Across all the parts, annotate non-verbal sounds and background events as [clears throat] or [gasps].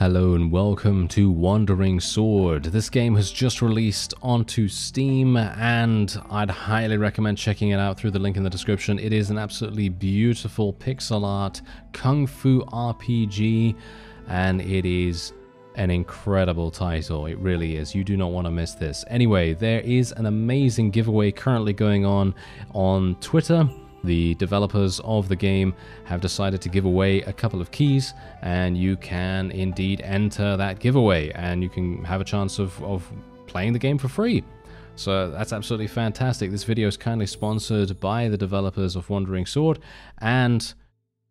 Hello and welcome to Wandering Sword. This game has just released onto Steam and I'd highly recommend checking it out through the link in the description. It is an absolutely beautiful pixel art kung fu RPG and it is an incredible title. It really is. You do not want to miss this. Anyway, there is an amazing giveaway currently going on on Twitter the developers of the game have decided to give away a couple of keys and you can indeed enter that giveaway and you can have a chance of, of playing the game for free. So that's absolutely fantastic. This video is kindly sponsored by the developers of Wandering Sword and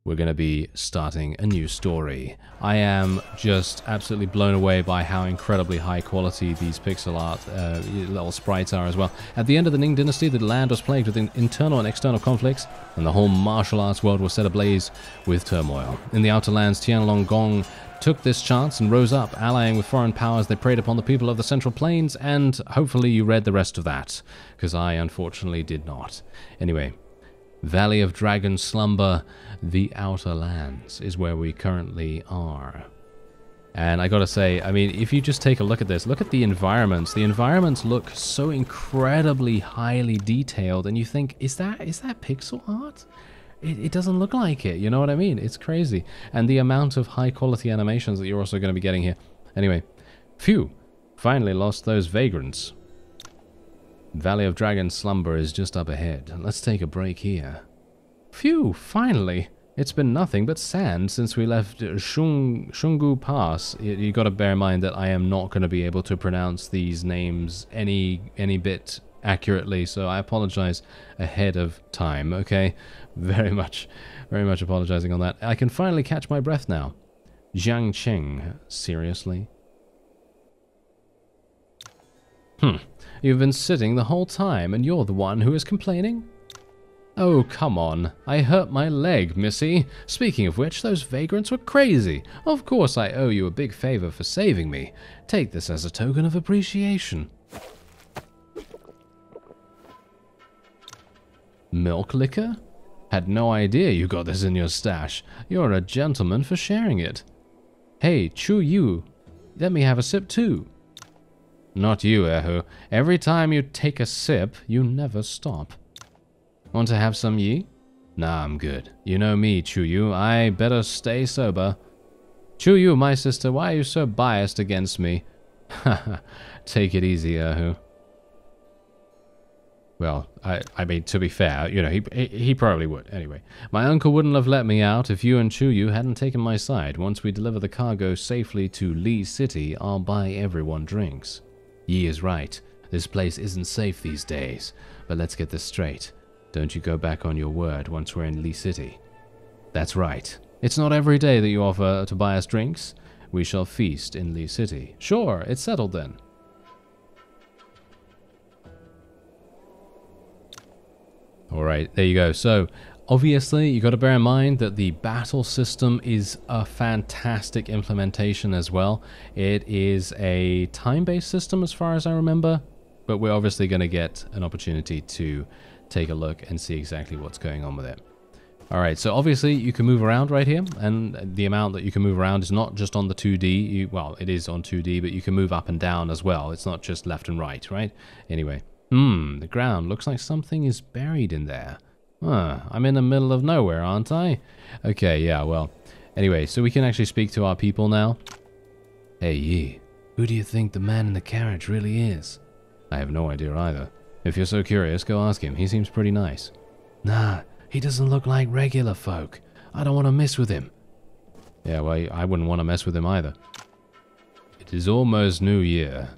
we're going to be starting a new story. I am just absolutely blown away by how incredibly high quality these pixel art uh, little sprites are as well. At the end of the Ming Dynasty, the land was plagued with internal and external conflicts, and the whole martial arts world was set ablaze with turmoil. In the Outer Lands, Tianlong Gang took this chance and rose up, allying with foreign powers. They preyed upon the people of the Central Plains, and hopefully you read the rest of that, because I unfortunately did not. Anyway, Valley of Dragon Slumber, the Outer Lands, is where we currently are. And I gotta say, I mean, if you just take a look at this, look at the environments. The environments look so incredibly highly detailed, and you think, is that is that pixel art? It, it doesn't look like it, you know what I mean? It's crazy. And the amount of high quality animations that you're also going to be getting here. Anyway, phew, finally lost those vagrants. Valley of Dragon Slumber is just up ahead. Let's take a break here. Phew, finally! It's been nothing but sand since we left Shung, Shungu Pass. You, you gotta bear in mind that I am not going to be able to pronounce these names any any bit accurately, so I apologize ahead of time, okay? Very much, very much apologizing on that. I can finally catch my breath now. Jiang Cheng, seriously? Hmm. You've been sitting the whole time, and you're the one who is complaining? Oh, come on. I hurt my leg, missy. Speaking of which, those vagrants were crazy. Of course I owe you a big favor for saving me. Take this as a token of appreciation. Milk liquor? Had no idea you got this in your stash. You're a gentleman for sharing it. Hey, Chu Yu, let me have a sip too. Not you, Erhu. Every time you take a sip, you never stop. Want to have some yi? Nah, I'm good. You know me, Chuyu. I better stay sober. Chuyu, my sister, why are you so biased against me? Haha, [laughs] take it easy, Erhu. Well, I, I mean, to be fair, you know, he, he, he probably would. Anyway, my uncle wouldn't have let me out if you and Chuyu hadn't taken my side. Once we deliver the cargo safely to Li City, I'll buy everyone drinks. Yi is right. This place isn't safe these days. But let's get this straight. Don't you go back on your word once we're in Li City. That's right. It's not every day that you offer to buy us drinks. We shall feast in Li City. Sure, it's settled then. Alright, there you go. So, Obviously, you got to bear in mind that the battle system is a fantastic implementation as well. It is a time-based system as far as I remember, but we're obviously going to get an opportunity to take a look and see exactly what's going on with it. Alright, so obviously you can move around right here, and the amount that you can move around is not just on the 2D, you, well, it is on 2D, but you can move up and down as well. It's not just left and right, right? Anyway, hmm, the ground looks like something is buried in there. Huh, I'm in the middle of nowhere, aren't I? Okay, yeah, well. Anyway, so we can actually speak to our people now. Hey, ye. who do you think the man in the carriage really is? I have no idea either. If you're so curious, go ask him. He seems pretty nice. Nah, he doesn't look like regular folk. I don't want to mess with him. Yeah, well, I wouldn't want to mess with him either. It is almost New Year.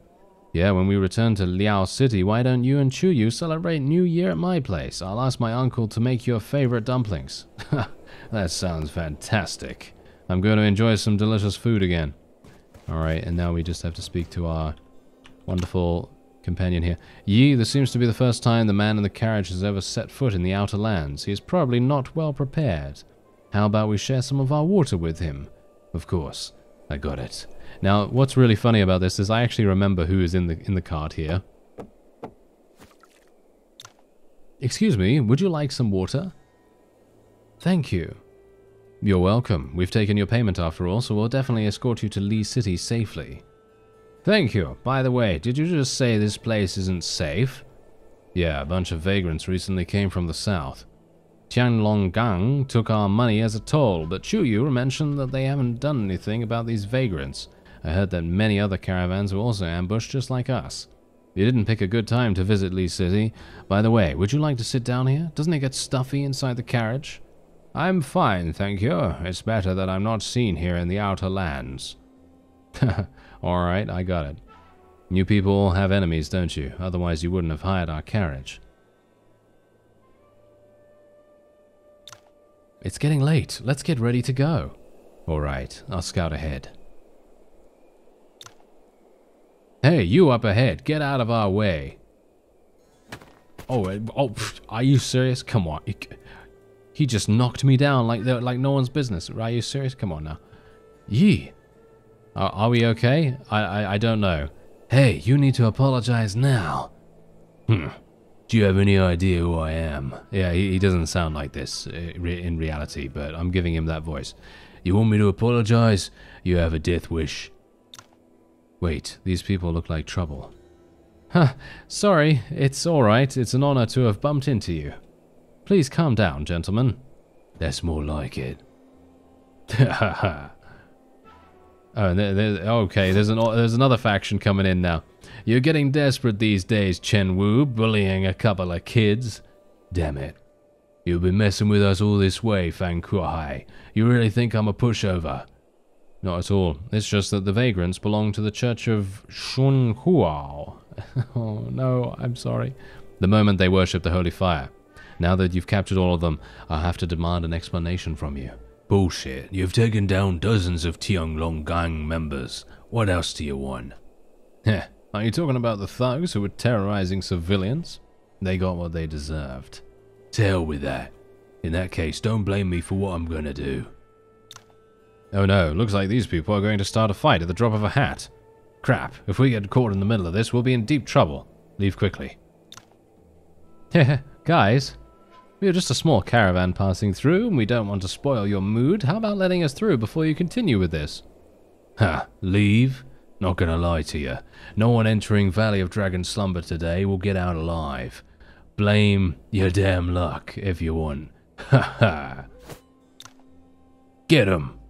Yeah, when we return to Liao City, why don't you and Chuyu celebrate New Year at my place? I'll ask my uncle to make your favorite dumplings. [laughs] that sounds fantastic. I'm going to enjoy some delicious food again. Alright, and now we just have to speak to our wonderful companion here. Yi, this seems to be the first time the man in the carriage has ever set foot in the Outer Lands. He is probably not well prepared. How about we share some of our water with him? Of course. I got it. Now, what's really funny about this is I actually remember who is in the in the cart here. Excuse me, would you like some water? Thank you. You're welcome. We've taken your payment after all, so we'll definitely escort you to Li City safely. Thank you. By the way, did you just say this place isn't safe? Yeah, a bunch of vagrants recently came from the south. Tianlonggang took our money as a toll, but Chuyu mentioned that they haven't done anything about these vagrants. I heard that many other caravans were also ambushed just like us. You didn't pick a good time to visit Li City. By the way, would you like to sit down here? Doesn't it get stuffy inside the carriage? I'm fine, thank you. It's better that I'm not seen here in the outer lands. [laughs] Alright, I got it. You people all have enemies, don't you? Otherwise you wouldn't have hired our carriage. It's getting late. Let's get ready to go. Alright, I'll scout ahead. Hey, you up ahead. Get out of our way. Oh, oh, are you serious? Come on. He just knocked me down like like no one's business. Are you serious? Come on now. Yi. Are, are we okay? I, I, I don't know. Hey, you need to apologize now. Hmm. Do you have any idea who I am? Yeah, he, he doesn't sound like this uh, in reality, but I'm giving him that voice. You want me to apologize? You have a death wish. Wait, these people look like trouble. Huh, sorry, it's alright. It's an honor to have bumped into you. Please calm down, gentlemen. That's more like it. [laughs] Oh, okay, there's, an, there's another faction coming in now. You're getting desperate these days, Chen Wu, bullying a couple of kids. Damn it. You've been messing with us all this way, Fan Kuai. You really think I'm a pushover? Not at all. It's just that the vagrants belong to the Church of Shunhuao. [laughs] oh, no, I'm sorry. The moment they worship the Holy Fire. Now that you've captured all of them, I'll have to demand an explanation from you. Bullshit. You've taken down dozens of Tianlong gang members. What else do you want? Heh. Are you talking about the thugs who were terrorizing civilians? They got what they deserved. To hell with that. In that case, don't blame me for what I'm gonna do. Oh no, looks like these people are going to start a fight at the drop of a hat. Crap, if we get caught in the middle of this, we'll be in deep trouble. Leave quickly. Heh [laughs] guys, we are just a small caravan passing through, and we don't want to spoil your mood. How about letting us through before you continue with this? Ha, leave? Not gonna lie to you. No one entering Valley of Dragon Slumber today will get out alive. Blame your damn luck if you want. [laughs] Ha ha. Get him.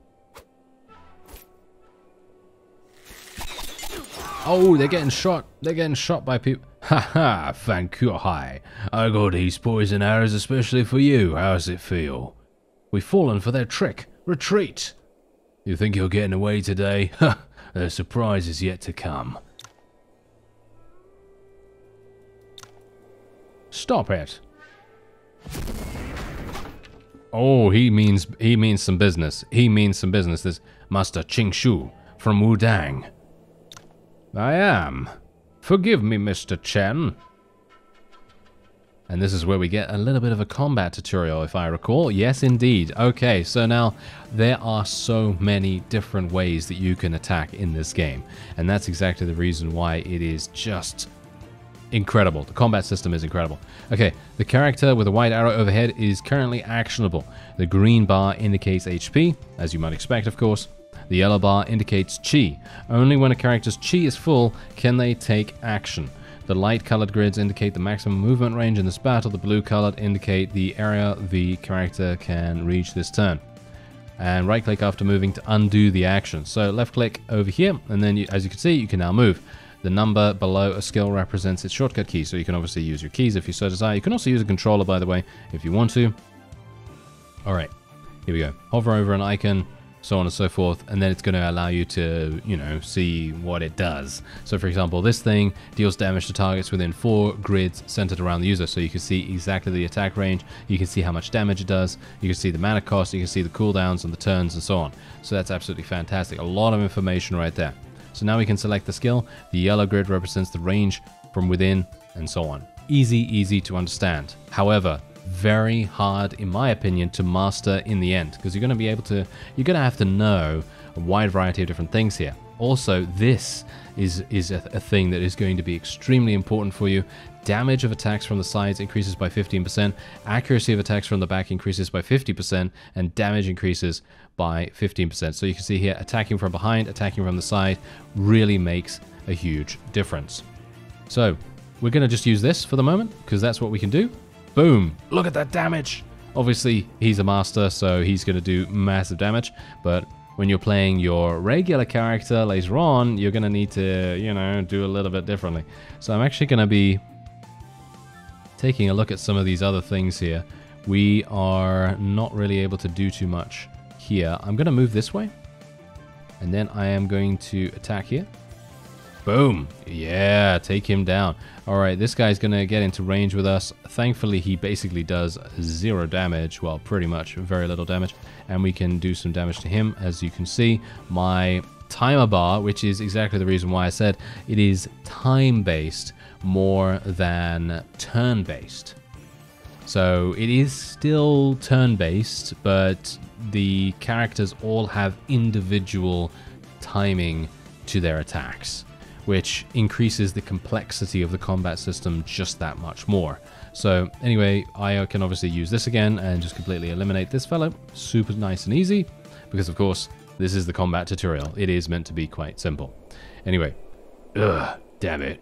Oh, they're getting shot. They're getting shot by people. [laughs] Haha, thank you, hi. I oh got these poison arrows especially for you. How's it feel? We've fallen for their trick. Retreat! You think you're getting away today? [laughs] Ha! the surprise is yet to come. Stop it. Oh, he means he means some business. He means some business. This Master Qing Shu from Wudang. I am. Forgive me, Mr. Chen. And this is where we get a little bit of a combat tutorial, if I recall. Yes, indeed. Okay, so now there are so many different ways that you can attack in this game. And that's exactly the reason why it is just incredible. The combat system is incredible. Okay, the character with a white arrow overhead is currently actionable. The green bar indicates HP, as you might expect, of course. The yellow bar indicates chi. Only when a character's chi is full can they take action. The light colored grids indicate the maximum movement range in this battle. The blue colored indicate the area the character can reach this turn. And right click after moving to undo the action. So left click over here, and then you, as you can see, you can now move. The number below a skill represents its shortcut key, so you can obviously use your keys if you so desire. You can also use a controller, by the way, if you want to. All right, here we go. Hover over an icon, so on and so forth, and then it's going to allow you to, you know, see what it does. So for example, this thing deals damage to targets within four grids centered around the user, so you can see exactly the attack range, you can see how much damage it does, you can see the mana cost, you can see the cooldowns and the turns and so on. So that's absolutely fantastic. A lot of information right there. So now we can select the skill. The yellow grid represents the range from within and so on. Easy, easy to understand. However, very hard, in my opinion, to master in the end because you're going to be able to, you're going to have to know a wide variety of different things here. Also, this is, is a, a thing that is going to be extremely important for you. Damage of attacks from the sides increases by 15%, accuracy of attacks from the back increases by 50%, and damage increases by 15%. So you can see here, attacking from behind, attacking from the side really makes a huge difference. So we're going to just use this for the moment, because that's what we can do. Boom! Look at that damage! Obviously, he's a master, so he's going to do massive damage, but when you're playing your regular character later on, you're going to need to, you know, do a little bit differently. So I'm actually going to be taking a look at some of these other things here. We are not really able to do too much here. I'm going to move this way. And then I am going to attack here. Boom. Yeah, take him down. All right, this guy's going to get into range with us. Thankfully, he basically does zero damage. Well, pretty much very little damage. And we can do some damage to him. As you can see, my timer bar, which is exactly the reason why I said it is time-based more than turn-based. So it is still turn-based, but the characters all have individual timing to their attacks which increases the complexity of the combat system just that much more. So anyway, I can obviously use this again and just completely eliminate this fellow. Super nice and easy, because of course, this is the combat tutorial. It is meant to be quite simple. Anyway, ugh, damn it.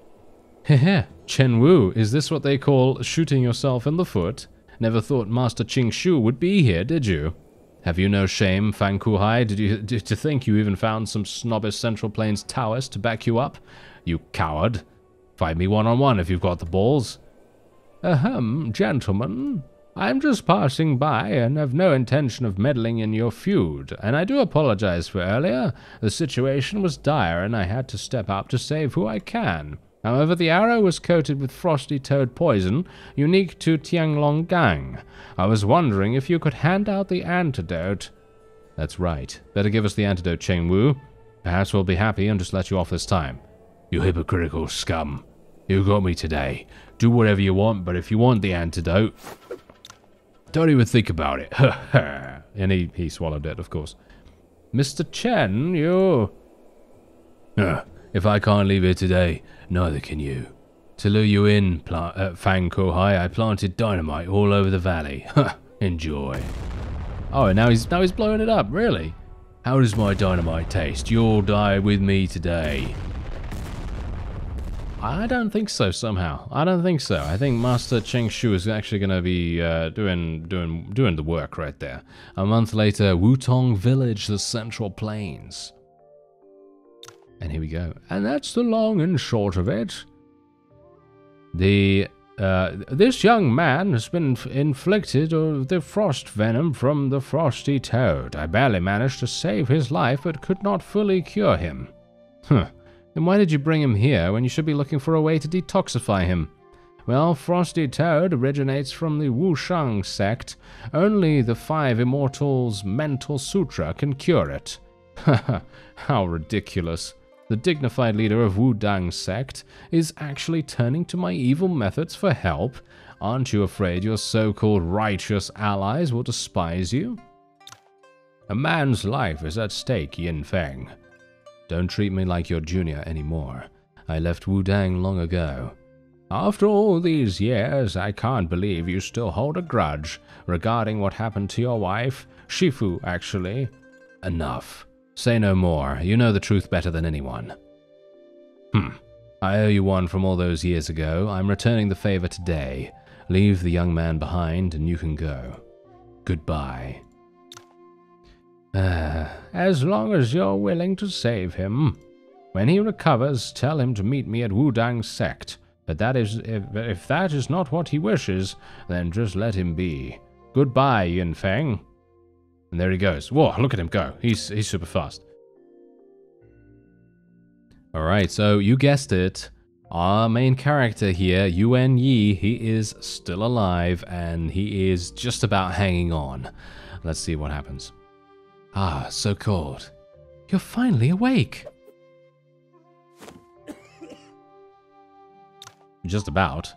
Hehe, Chen Wu, is this what they call shooting yourself in the foot? Never thought Master Qing Shu would be here, did you? Have you no shame, Fang Kuhai? Did you did to think you even found some snobbish Central Plains Taoist to back you up? You coward. Fight me one-on-one -on -one if you've got the balls. Ahem, gentlemen. I'm just passing by and have no intention of meddling in your feud, and I do apologize for earlier. The situation was dire and I had to step up to save who I can. However, the arrow was coated with frosty toad poison, unique to Tianlong Gang. I was wondering if you could hand out the antidote. That's right. Better give us the antidote, Chen Wu. Perhaps we'll be happy and just let you off this time. You hypocritical scum. You got me today. Do whatever you want, but if you want the antidote, don't even think about it. [laughs] and he, he swallowed it, of course. Mr. Chen, you... [laughs] Uh, if I can't leave here today, neither can you. To lure you in, plant, uh, Fang Kohai, I planted dynamite all over the valley. Enjoy. Oh, and now he's now he's blowing it up. Really? How does my dynamite taste? You'll die with me today. I don't think so. Somehow, I don't think so. I think Master Qing Shu is actually going to be uh, doing doing doing the work right there. A month later, Wutong Village, the Central Plains. And here we go. And that's the long and short of it. The uh, this young man has been inflicted with the frost venom from the frosty toad. I barely managed to save his life, but could not fully cure him. Huh. Then why did you bring him here when you should be looking for a way to detoxify him? Well, Frosty Toad originates from the Wushang sect. Only the Five Immortals Mental Sutra can cure it. Haha, [laughs] how ridiculous the dignified leader of Wu Dang sect, is actually turning to my evil methods for help? Aren't you afraid your so-called righteous allies will despise you? A man's life is at stake, Yin Feng. Don't treat me like your junior anymore. I left Wu Dang long ago. After all these years, I can't believe you still hold a grudge regarding what happened to your wife, Shifu, actually. Enough. Say no more. You know the truth better than anyone. Hmm. I owe you one from all those years ago. I'm returning the favor today. Leave the young man behind and you can go. Goodbye. Uh, as long as you're willing to save him. When he recovers, tell him to meet me at Wudang sect. But that is if, if that is not what he wishes, then just let him be. Goodbye, Yin Feng. And there he goes. Whoa, look at him go. He's, he's super fast. Alright, so you guessed it. Our main character here, Yuan Yi, he is still alive and he is just about hanging on. Let's see what happens. Ah, so cold. You're finally awake. [coughs] Just about.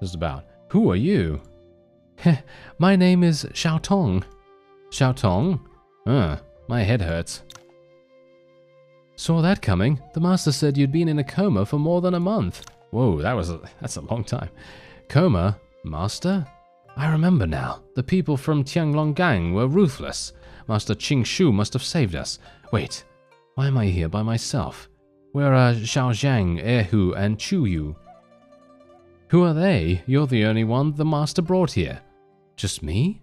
Just about. Who are you? [laughs] My name is Xiao Tong. Xiao Tong? Uh, my head hurts. Saw that coming. The master said you'd been in a coma for more than a month. Whoa, that was a, that's a long time. Coma? Master? I remember now. The people from Tianlonggang were ruthless. Master Qing Shu must have saved us. Wait, why am I here by myself? Where are Xiao Zhang, Erhu, and Chu Yu? Who are they? You're the only one the master brought here. Just me?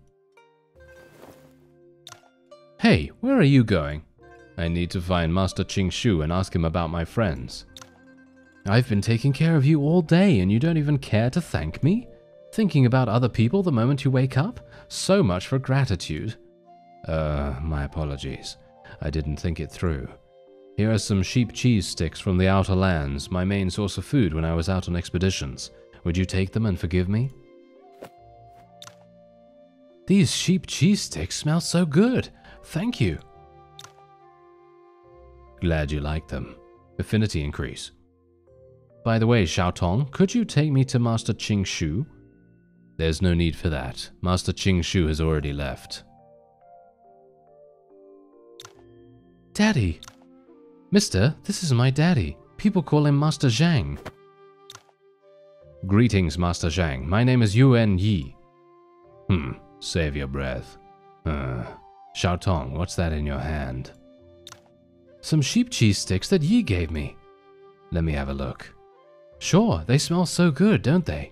Hey, where are you going? I need to find Master Qing Shu and ask him about my friends. I've been taking care of you all day and you don't even care to thank me? Thinking about other people the moment you wake up? So much for gratitude. Uh, my apologies. I didn't think it through. Here are some sheep cheese sticks from the outer lands, my main source of food when I was out on expeditions. Would you take them and forgive me? These sheep cheese sticks smell so good. Thank you. Glad you like them. Affinity increase. By the way, Xiao Tong, could you take me to Master Qing Shu? There's no need for that. Master Qing Shu has already left. Daddy! Mister, this is my daddy. People call him Master Zhang. Greetings, Master Zhang. My name is Yuan Yi. Hmm, save your breath. Uh, Xiao Tong, what's that in your hand? Some sheep cheese sticks that Yi gave me. Let me have a look. Sure, they smell so good, don't they?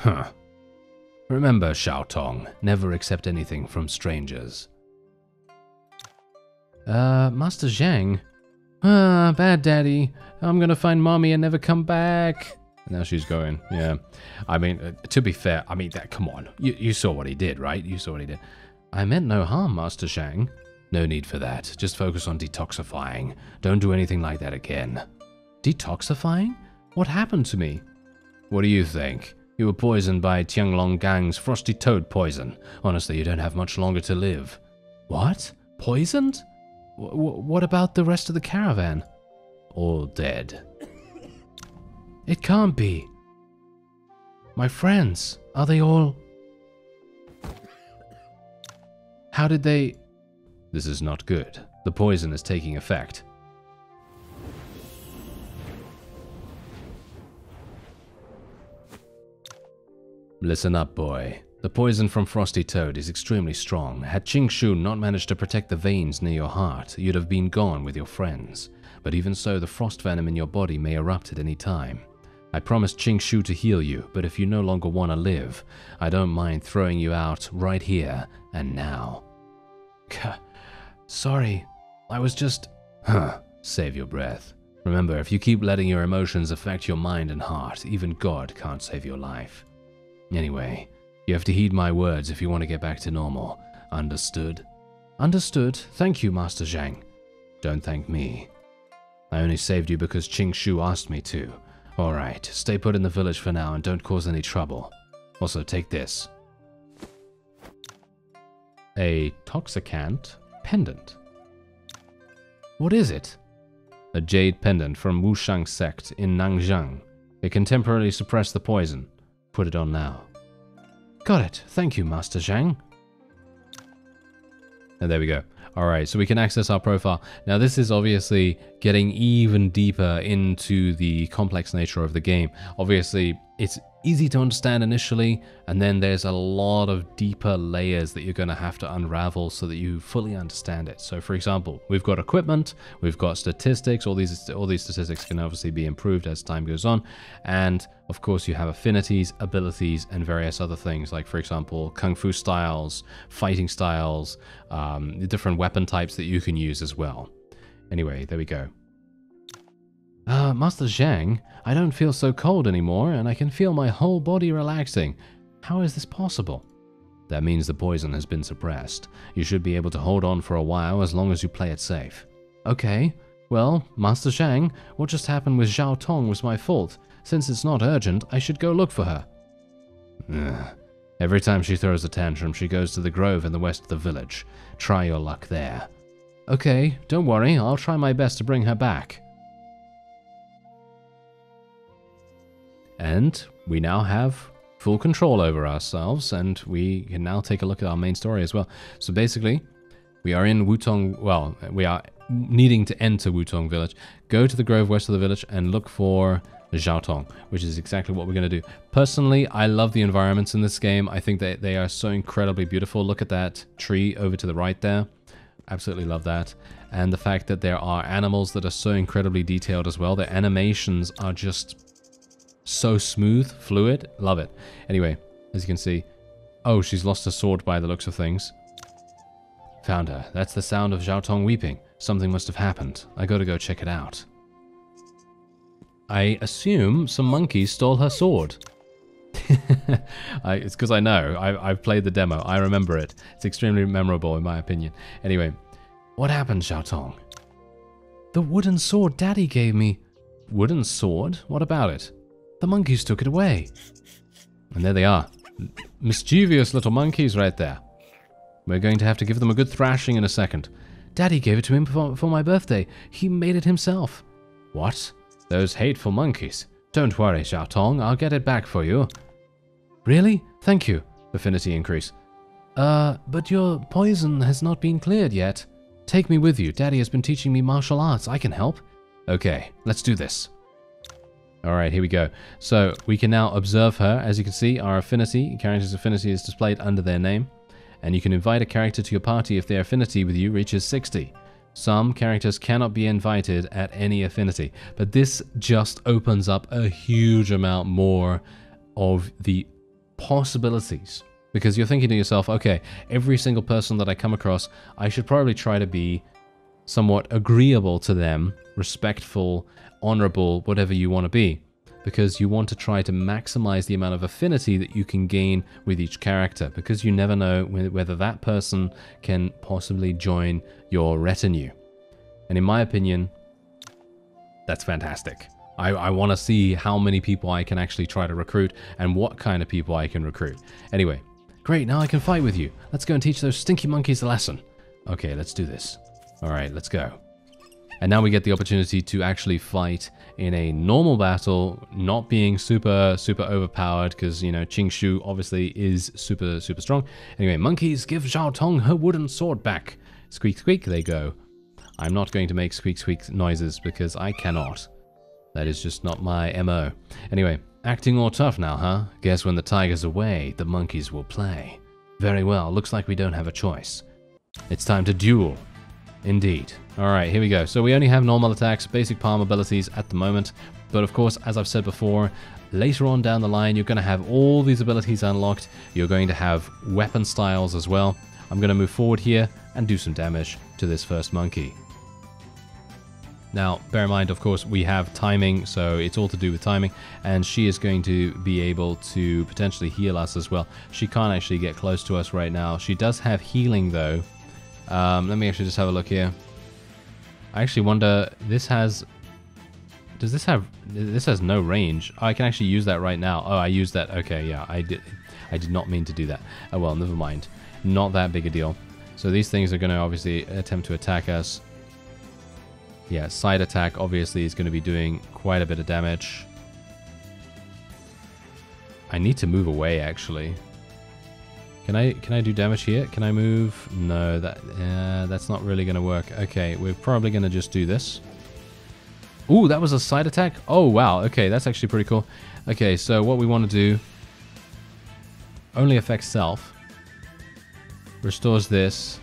Huh. Remember, Xiao Tong, never accept anything from strangers. Uh, Master Zhang? Ah, bad daddy. I'm gonna find mommy and never come back. Now she's going, yeah. I mean, uh, to be fair, I mean, that. come on. You, you saw what he did, right? You saw what he did. I meant no harm, Master Zhang. No need for that. Just focus on detoxifying. Don't do anything like that again. Detoxifying? What happened to me? What do you think? You were poisoned by Tianlonggang's frosty toad poison. Honestly, you don't have much longer to live. What? Poisoned? W what about the rest of the caravan? All dead. It can't be. My friends, are they all... How did they... This is not good. The poison is taking effect. Listen up, boy. The poison from Frosty Toad is extremely strong. Had Qing Shu not managed to protect the veins near your heart, you'd have been gone with your friends. But even so, the frost venom in your body may erupt at any time. I promised Qing Shu to heal you, but if you no longer want to live, I don't mind throwing you out right here and now. Sorry, I was just. Huh, save your breath. Remember, if you keep letting your emotions affect your mind and heart, even God can't save your life. Anyway, you have to heed my words if you want to get back to normal. Understood? Understood. Thank you, Master Zhang. Don't thank me. I only saved you because Qing Shu asked me to. Alright, stay put in the village for now and don't cause any trouble. Also, take this. A Toxicant pendant. What is it? A jade pendant from Wushang sect in Nanzhang. It can temporarily suppress the poison. Put it on now. Got it. Thank you, Master Zhang. And there we go. All right, so we can access our profile. Now, this is obviously getting even deeper into the complex nature of the game. Obviously, it's easy to understand initially, and then there's a lot of deeper layers that you're going to have to unravel so that you fully understand it. So for example, we've got equipment, we've got statistics, all these all these statistics can obviously be improved as time goes on, and of course you have affinities, abilities, and various other things like for example, kung fu styles, fighting styles, um, the different weapon types that you can use as well. Anyway, there we go. Uh, Master Zhang, I don't feel so cold anymore, and I can feel my whole body relaxing. How is this possible? That means the poison has been suppressed. You should be able to hold on for a while as long as you play it safe. Okay, well, Master Zhang, what just happened with Zhao Tong was my fault. Since it's not urgent, I should go look for her. Ugh. Every time she throws a tantrum, she goes to the grove in the west of the village. Try your luck there. Okay, don't worry, I'll try my best to bring her back. And we now have full control over ourselves, and we can now take a look at our main story as well. So basically, we are in Wutong, well, we are needing to enter Wutong village. Go to the grove west of the village and look for Zhaotong, which is exactly what we're going to do. Personally, I love the environments in this game. I think that they are so incredibly beautiful. Look at that tree over to the right there. Absolutely love that. And the fact that there are animals that are so incredibly detailed as well. Their animations are just so smooth, fluid. Love it. Anyway, as you can see, oh, she's lost her sword by the looks of things. Found her. That's the sound of Zhao Tong weeping. Something must have happened. I gotta go check it out. I assume some monkeys stole her sword. [laughs] I, it's because I know. I, I've played the demo. I remember it. It's extremely memorable in my opinion. Anyway, what happened, Zhao Tong? The wooden sword Daddy gave me. Wooden sword? What about it? The monkeys took it away. And there they are. Mischievous little monkeys right there. We're going to have to give them a good thrashing in a second. Daddy gave it to him for, for my birthday. He made it himself. What? Those hateful monkeys. Don't worry, Zhao Tong. I'll get it back for you. Really? Thank you. Affinity increase. Uh, but your poison has not been cleared yet. Take me with you. Daddy has been teaching me martial arts. I can help. Okay, let's do this. Alright, here we go. So, we can now observe her. As you can see, our affinity, character's affinity is displayed under their name. And you can invite a character to your party if their affinity with you reaches 60. Some characters cannot be invited at any affinity, but this just opens up a huge amount more of the possibilities. Because you're thinking to yourself, okay, every single person that I come across, I should probably try to be somewhat agreeable to them, respectful, honorable, whatever you want to be because you want to try to maximize the amount of affinity that you can gain with each character because you never know whether that person can possibly join your retinue. And in my opinion, that's fantastic. I, I want to see how many people I can actually try to recruit and what kind of people I can recruit. Anyway, great, now I can fight with you. Let's go and teach those stinky monkeys a lesson. Okay, let's do this. Alright, let's go. And now we get the opportunity to actually fight in a normal battle, not being super, super overpowered, because, you know, Qing Shu obviously is super, super strong. Anyway, monkeys, give Zhao Tong her wooden sword back. Squeak, squeak, they go. I'm not going to make squeak, squeak noises, because I cannot. That is just not my MO. Anyway, acting all tough now, huh? Guess when the tiger's away, the monkeys will play. Very well, looks like we don't have a choice. It's time to duel. Indeed. Alright, here we go. So we only have normal attacks, basic palm abilities at the moment. But of course, as I've said before, later on down the line, you're going to have all these abilities unlocked. You're going to have weapon styles as well. I'm going to move forward here and do some damage to this first monkey. Now, bear in mind, of course, we have timing, so it's all to do with timing, and she is going to be able to potentially heal us as well. She can't actually get close to us right now. She does have healing, though, um, let me actually just have a look here. I actually wonder, this has... Does this have... This has no range. Oh, I can actually use that right now. Oh, I used that. Okay, yeah, I did I did not mean to do that. Oh, well, never mind. Not that big a deal. So these things are going to obviously attempt to attack us. Yeah, side attack obviously is going to be doing quite a bit of damage. I need to move away, actually. Can I can I do damage here? Can I move? No, that uh, that's not really going to work. Okay, we're probably going to just do this. Ooh, that was a side attack? Oh, wow. Okay, that's actually pretty cool. Okay, so what we want to do... Only affects self. Restores this.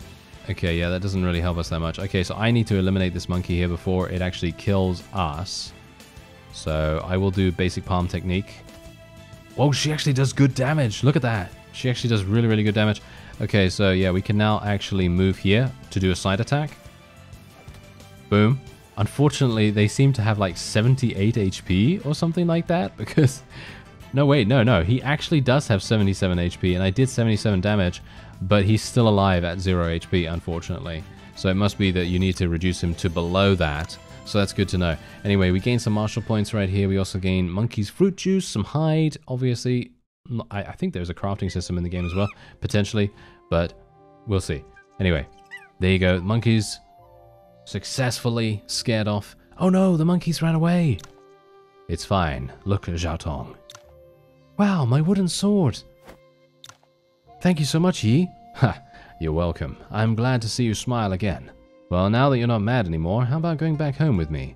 Okay, yeah, that doesn't really help us that much. Okay, so I need to eliminate this monkey here before it actually kills us. So I will do basic palm technique. Oh, she actually does good damage. Look at that. She actually does really, really good damage. Okay, so yeah, we can now actually move here to do a side attack. Boom. Unfortunately, they seem to have like 78 HP or something like that [laughs] because... No, wait, no, no. He actually does have 77 HP and I did 77 damage, but he's still alive at 0 HP, unfortunately. So it must be that you need to reduce him to below that. So that's good to know. Anyway, we gain some martial points right here. We also gain monkey's fruit juice, some hide, obviously, I, I think there's a crafting system in the game as well, potentially, but we'll see. Anyway, there you go. Monkeys successfully scared off. Oh no, the monkeys ran away. It's fine. Look, Zhao Tong. Wow, my wooden sword! Thank you so much, Yi. Ha, you're welcome. I'm glad to see you smile again. Well, now that you're not mad anymore, how about going back home with me?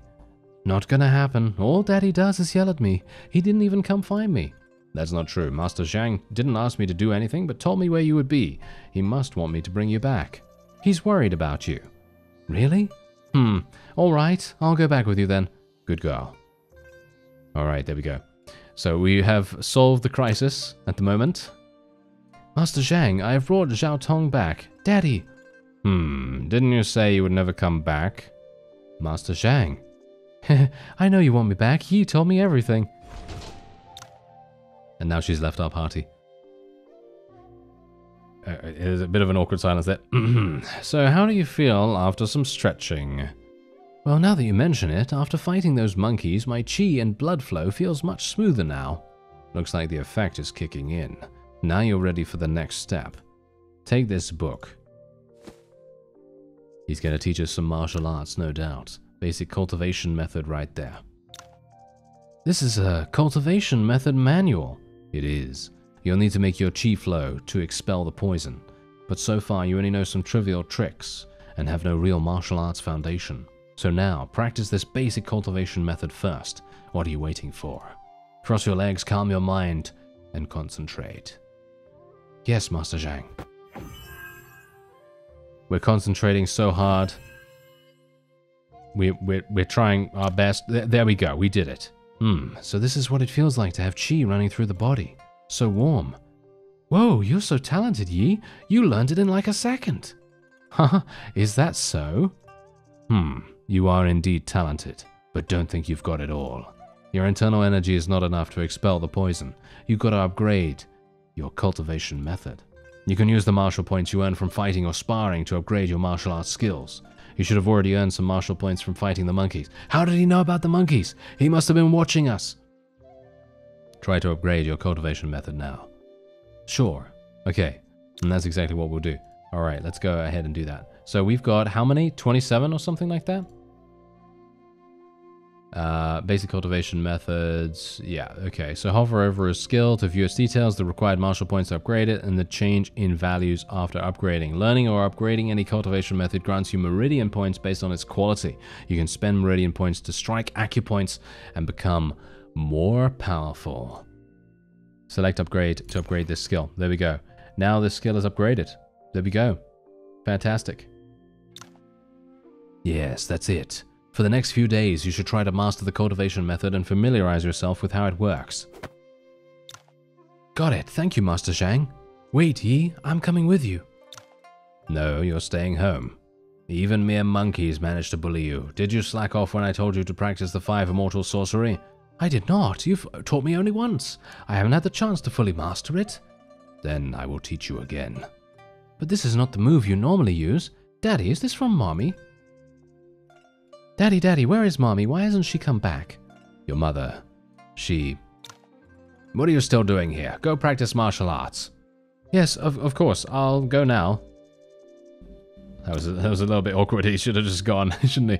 Not gonna happen. All Daddy does is yell at me. He didn't even come find me. That's not true. Master Zhang didn't ask me to do anything, but told me where you would be. He must want me to bring you back. He's worried about you. Really? Hmm. All right. I'll go back with you then. Good girl. All right, there we go. So we have solved the crisis at the moment. Master Zhang, I have brought Zhao Tong back. Daddy! Hmm, didn't you say you would never come back? Master Zhang. [laughs] I know you want me back. You told me everything. And now she's left our party. Uh, there's a bit of an awkward silence there. [clears throat] so, how do you feel after some stretching? Well, now that you mention it, after fighting those monkeys, my chi and blood flow feels much smoother now. Looks like the effect is kicking in. Now you're ready for the next step. Take this book. He's going to teach us some martial arts, no doubt. Basic cultivation method right there. This is a cultivation method manual. It is. You'll need to make your chi flow to expel the poison. But so far you only know some trivial tricks and have no real martial arts foundation. So now, practice this basic cultivation method first. What are you waiting for? Cross your legs, calm your mind, and concentrate. Yes, Master Zhang. We're concentrating so hard. We're, we're, we're trying our best. There, there we go, we did it. Hmm, so this is what it feels like to have chi running through the body. So warm. Whoa, you're so talented, Yi. You learned it in like a second. Haha, is that so? Hmm, you are indeed talented, but don't think you've got it all. Your internal energy is not enough to expel the poison. You've got to upgrade your cultivation method. You can use the martial points you earn from fighting or sparring to upgrade your martial arts skills. You should have already earned some martial points from fighting the monkeys. How did he know about the monkeys? He must have been watching us. Try to upgrade your cultivation method now. Sure. Okay. And that's exactly what we'll do. Alright, let's go ahead and do that. So we've got how many? 27 or something like that? Uh, basic cultivation methods. Yeah, okay. So hover over a skill to view its details, the required martial points to upgrade it, and the change in values after upgrading. Learning or upgrading any cultivation method grants you meridian points based on its quality. You can spend meridian points to strike acupoints and become more powerful. Select upgrade to upgrade this skill. There we go. Now this skill is upgraded. There we go. Fantastic. Yes, that's it. For the next few days, you should try to master the cultivation method and familiarize yourself with how it works. Got it. Thank you, Master Zhang. Wait, Yi, I'm coming with you. No, you're staying home. Even mere monkeys managed to bully you. Did you slack off when I told you to practice the five immortal sorcery? I did not. You've taught me only once. I haven't had the chance to fully master it. Then I will teach you again. But this is not the move you normally use. Daddy, is this from Mommy? Daddy, Daddy, where is Mommy? Why hasn't she come back? Your mother. She... What are you still doing here? Go practice martial arts. Yes, of, of course. I'll go now. That was, a, that was a little bit awkward. [laughs] He should have just gone, [laughs] shouldn't he?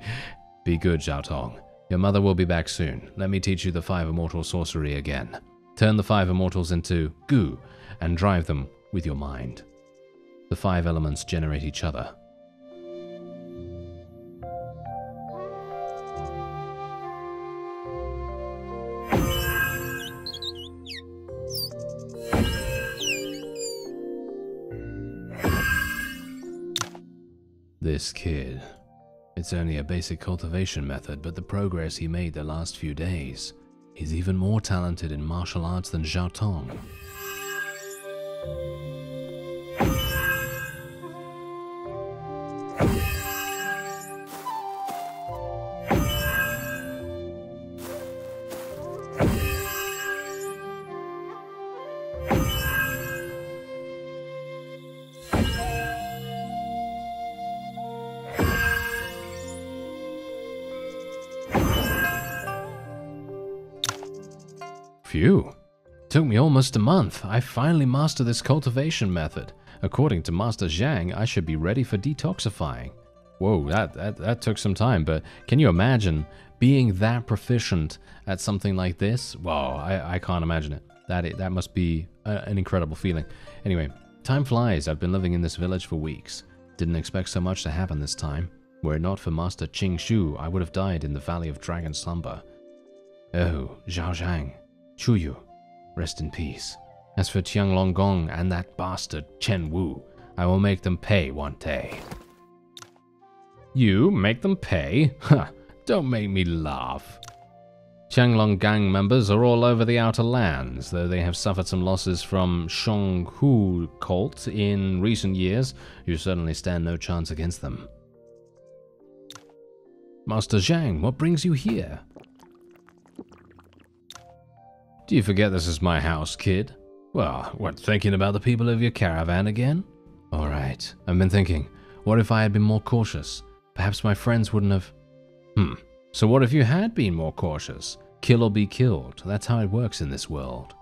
Be good, Zhao Tong. Your mother will be back soon. Let me teach you the five immortal sorcery again. Turn the five immortals into goo and drive them with your mind. The five elements generate each other. This kid. It's only a basic cultivation method, but the progress he made the last few days. He's even more talented in martial arts than Zhao Tong. Phew. Took me almost a month. I finally mastered this cultivation method. According to Master Zhang, I should be ready for detoxifying. Whoa, that, that, that took some time, but can you imagine being that proficient at something like this? Whoa, I, I can't imagine it. That, that must be a, an incredible feeling. Anyway, time flies. I've been living in this village for weeks. Didn't expect so much to happen this time. Were it not for Master Qing Shu, I would have died in the Valley of Dragon Slumber. Oh, Zhao Zhang, Chu Yu, rest in peace. As for Tianlong Gang and that bastard Chen Wu, I will make them pay one day. You make them pay? Ha! Don't make me laugh. Tianlong gang members are all over the outer lands, though they have suffered some losses from Shong Hu cult in recent years. You certainly stand no chance against them. Master Zhang, what brings you here? Do you forget this is my house, kid? Well, what, thinking about the people of your caravan again? Alright, I've been thinking, what if I had been more cautious? Perhaps my friends wouldn't have... Hmm, so what if you had been more cautious? Kill or be killed, that's how it works in this world.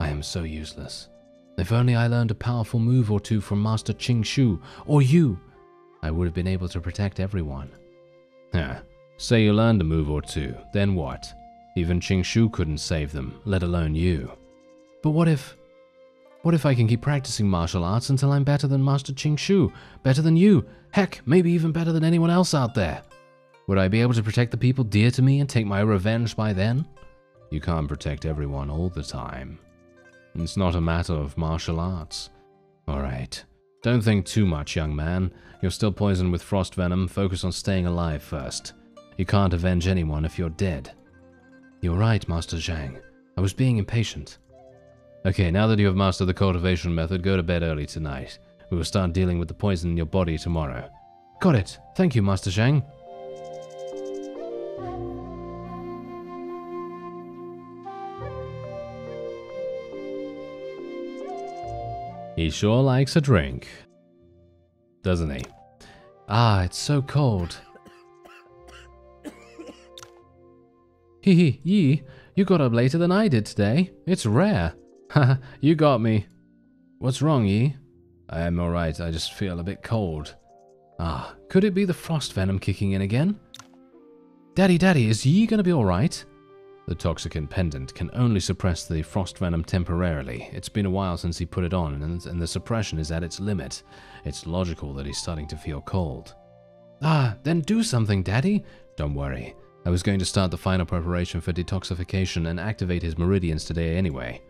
I am so useless. If only I learned a powerful move or two from Master Qing Shu, or you, I would have been able to protect everyone. Yeah, say you learned a move or two, then what? Even Qing Shu couldn't save them, let alone you. But what if... What if I can keep practicing martial arts until I'm better than Master Qing Shu, better than you, heck, maybe even better than anyone else out there? Would I be able to protect the people dear to me and take my revenge by then? You can't protect everyone all the time. It's not a matter of martial arts. Alright. Don't think too much, young man. You're still poisoned with frost venom. Focus on staying alive first. You can't avenge anyone if you're dead. You're right, Master Zhang. I was being impatient. Okay, now that you have mastered the cultivation method, go to bed early tonight. We will start dealing with the poison in your body tomorrow. Got it. Thank you, Master Zhang. He sure likes a drink. Doesn't he? Ah, it's so cold. Hee hee, Yi, you got up later than I did today. It's rare. [laughs] Haha, you got me. What's wrong, Yi? I am alright, I just feel a bit cold. Ah, could it be the frost venom kicking in again? Daddy, Daddy, is Yi gonna be alright? The Toxicant pendant can only suppress the frost venom temporarily. It's been a while since he put it on, and, and the suppression is at its limit. It's logical that he's starting to feel cold. Ah, then do something, Daddy. Don't worry. I was going to start the final preparation for detoxification and activate his meridians today anyway.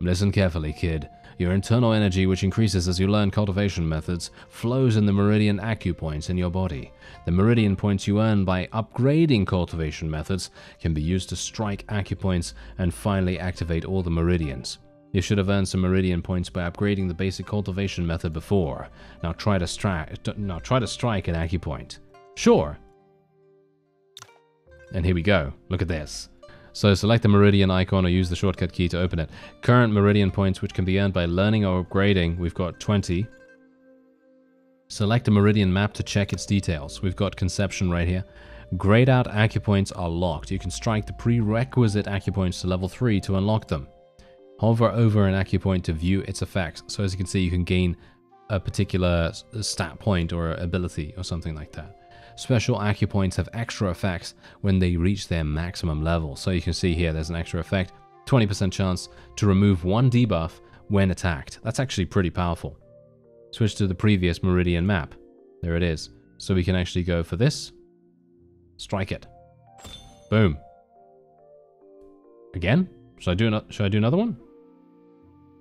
Listen carefully, kid. Your internal energy, which increases as you learn cultivation methods, flows in the meridian acupoints in your body. The meridian points you earn by upgrading cultivation methods can be used to strike acupoints and finally activate all the meridians. You should have earned some meridian points by upgrading the basic cultivation method before. Now try to strike now try to strike an acupoint. Sure, and here we go. Look at this. So select the Meridian icon or use the shortcut key to open it. Current Meridian points which can be earned by learning or upgrading. We've got 20. Select a Meridian map to check its details. We've got Conception right here. Grayed out acupoints are locked. You can strike the prerequisite acupoints to level 3 to unlock them. Hover over an acupoint to view its effects. So as you can see, you can gain a particular stat point or ability or something like that. Special acupoints have extra effects when they reach their maximum level. So you can see here there's an extra effect, 20% chance to remove one debuff when attacked. That's actually pretty powerful. Switch to the previous Meridian map. There it is. So we can actually go for this. Strike it. Boom. Again? Should I do, no should I do another one?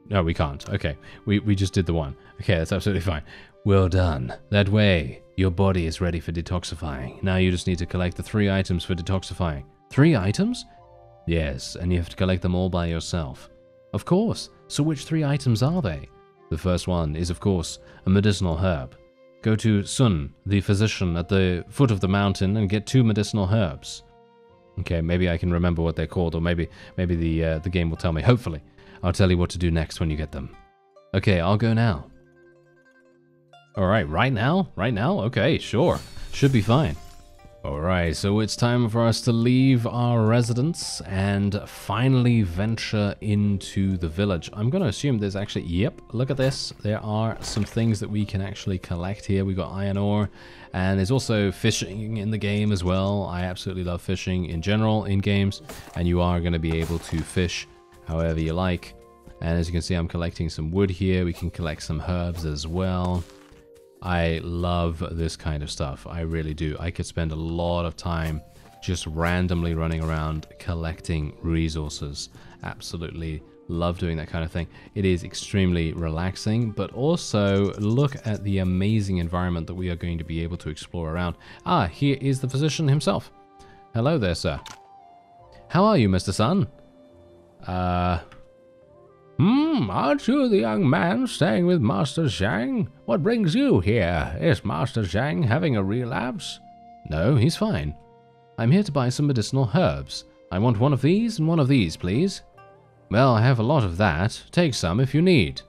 No, we can't. Okay, we, we just did the one. Okay, that's absolutely fine. Well done. That way, your body is ready for detoxifying. Now you just need to collect the three items for detoxifying. Three items? Yes, and you have to collect them all by yourself. Of course. So which three items are they? The first one is, of course, a medicinal herb. Go to Sun, the physician at the foot of the mountain, and get two medicinal herbs. Okay, maybe I can remember what they're called, or maybe maybe the uh, the game will tell me. Hopefully, I'll tell you what to do next when you get them. Okay, I'll go now. Alright, right now? Right now? Okay, sure. Should be fine. Alright, so it's time for us to leave our residence and finally venture into the village. I'm going to assume there's actually... Yep, look at this. There are some things that we can actually collect here. We've got iron ore, and there's also fishing in the game as well. I absolutely love fishing in general in games, and you are going to be able to fish however you like. And as you can see, I'm collecting some wood here. We can collect some herbs as well. I love this kind of stuff. I really do. I could spend a lot of time just randomly running around collecting resources. Absolutely love doing that kind of thing. It is extremely relaxing, but also look at the amazing environment that we are going to be able to explore around. Ah, here is the physician himself. Hello there, sir. How are you, Mr. Sun? Uh... Hmm, aren't you the young man staying with Master Zhang? What brings you here? Is Master Zhang having a relapse? No, he's fine. I'm here to buy some medicinal herbs. I want one of these and one of these, please. Well, I have a lot of that. Take some if you need.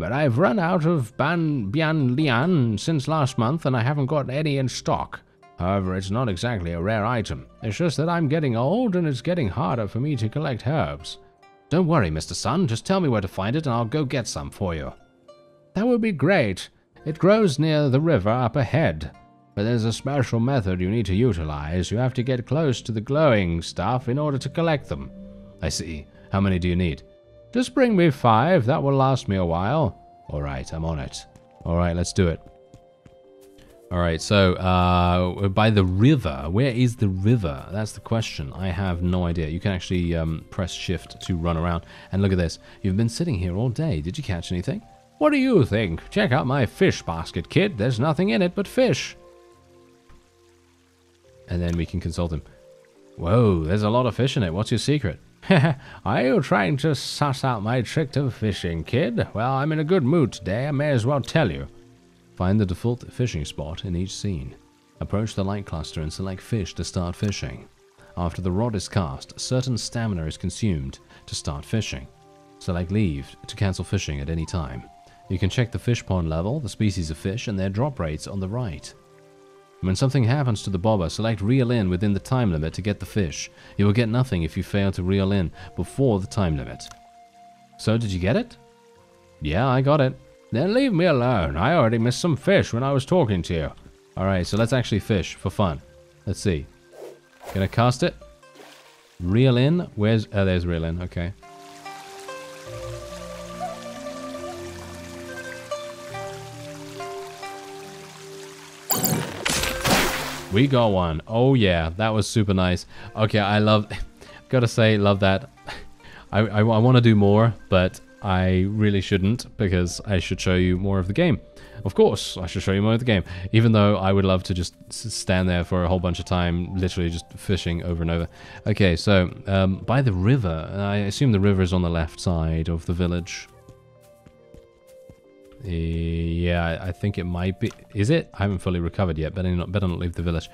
But I've run out of Ban Bian Lian since last month and I haven't got any in stock. However, it's not exactly a rare item. It's just that I'm getting old and it's getting harder for me to collect herbs. Don't worry, Mr. Sun. Just tell me where to find it and I'll go get some for you. That would be great. It grows near the river up ahead. But there's a special method you need to utilize. You have to get close to the glowing stuff in order to collect them. I see. How many do you need? Just bring me five. That will last me a while. Alright, I'm on it. Alright, let's do it. Alright, so uh, by the river. Where is the river? That's the question. I have no idea. You can actually um, press shift to run around. And look at this. You've been sitting here all day. Did you catch anything? What do you think? Check out my fish basket, kid. There's nothing in it but fish and then we can consult him. Whoa, there's a lot of fish in it. What's your secret? [laughs] Are you trying to suss out my trick of fishing, kid? Well, I'm in a good mood today. I may as well tell you. Find the default fishing spot in each scene. Approach the light cluster and select fish to start fishing. After the rod is cast, certain stamina is consumed to start fishing. Select leave to cancel fishing at any time. You can check the fish pond level, the species of fish, and their drop rates on the right. When something happens to the bobber, select reel in within the time limit to get the fish. You will get nothing if you fail to reel in before the time limit. So did you get it? Yeah, I got it. Then leave me alone. I already missed some fish when I was talking to you. Alright, so let's actually fish for fun. Let's see. Gonna cast it. Reel in. Where's... Oh, there's reel in. Okay. We got one. Oh yeah, that was super nice. Okay, I love, [laughs] gotta say, love that. [laughs] I, I, I want to do more, but I really shouldn't because I should show you more of the game. Of course, I should show you more of the game, even though I would love to just stand there for a whole bunch of time, literally just fishing over and over. Okay, so um, by the river, I assume the river is on the left side of the village. Yeah, I think it might be. Is it? I haven't fully recovered yet. Better not, better not leave the village.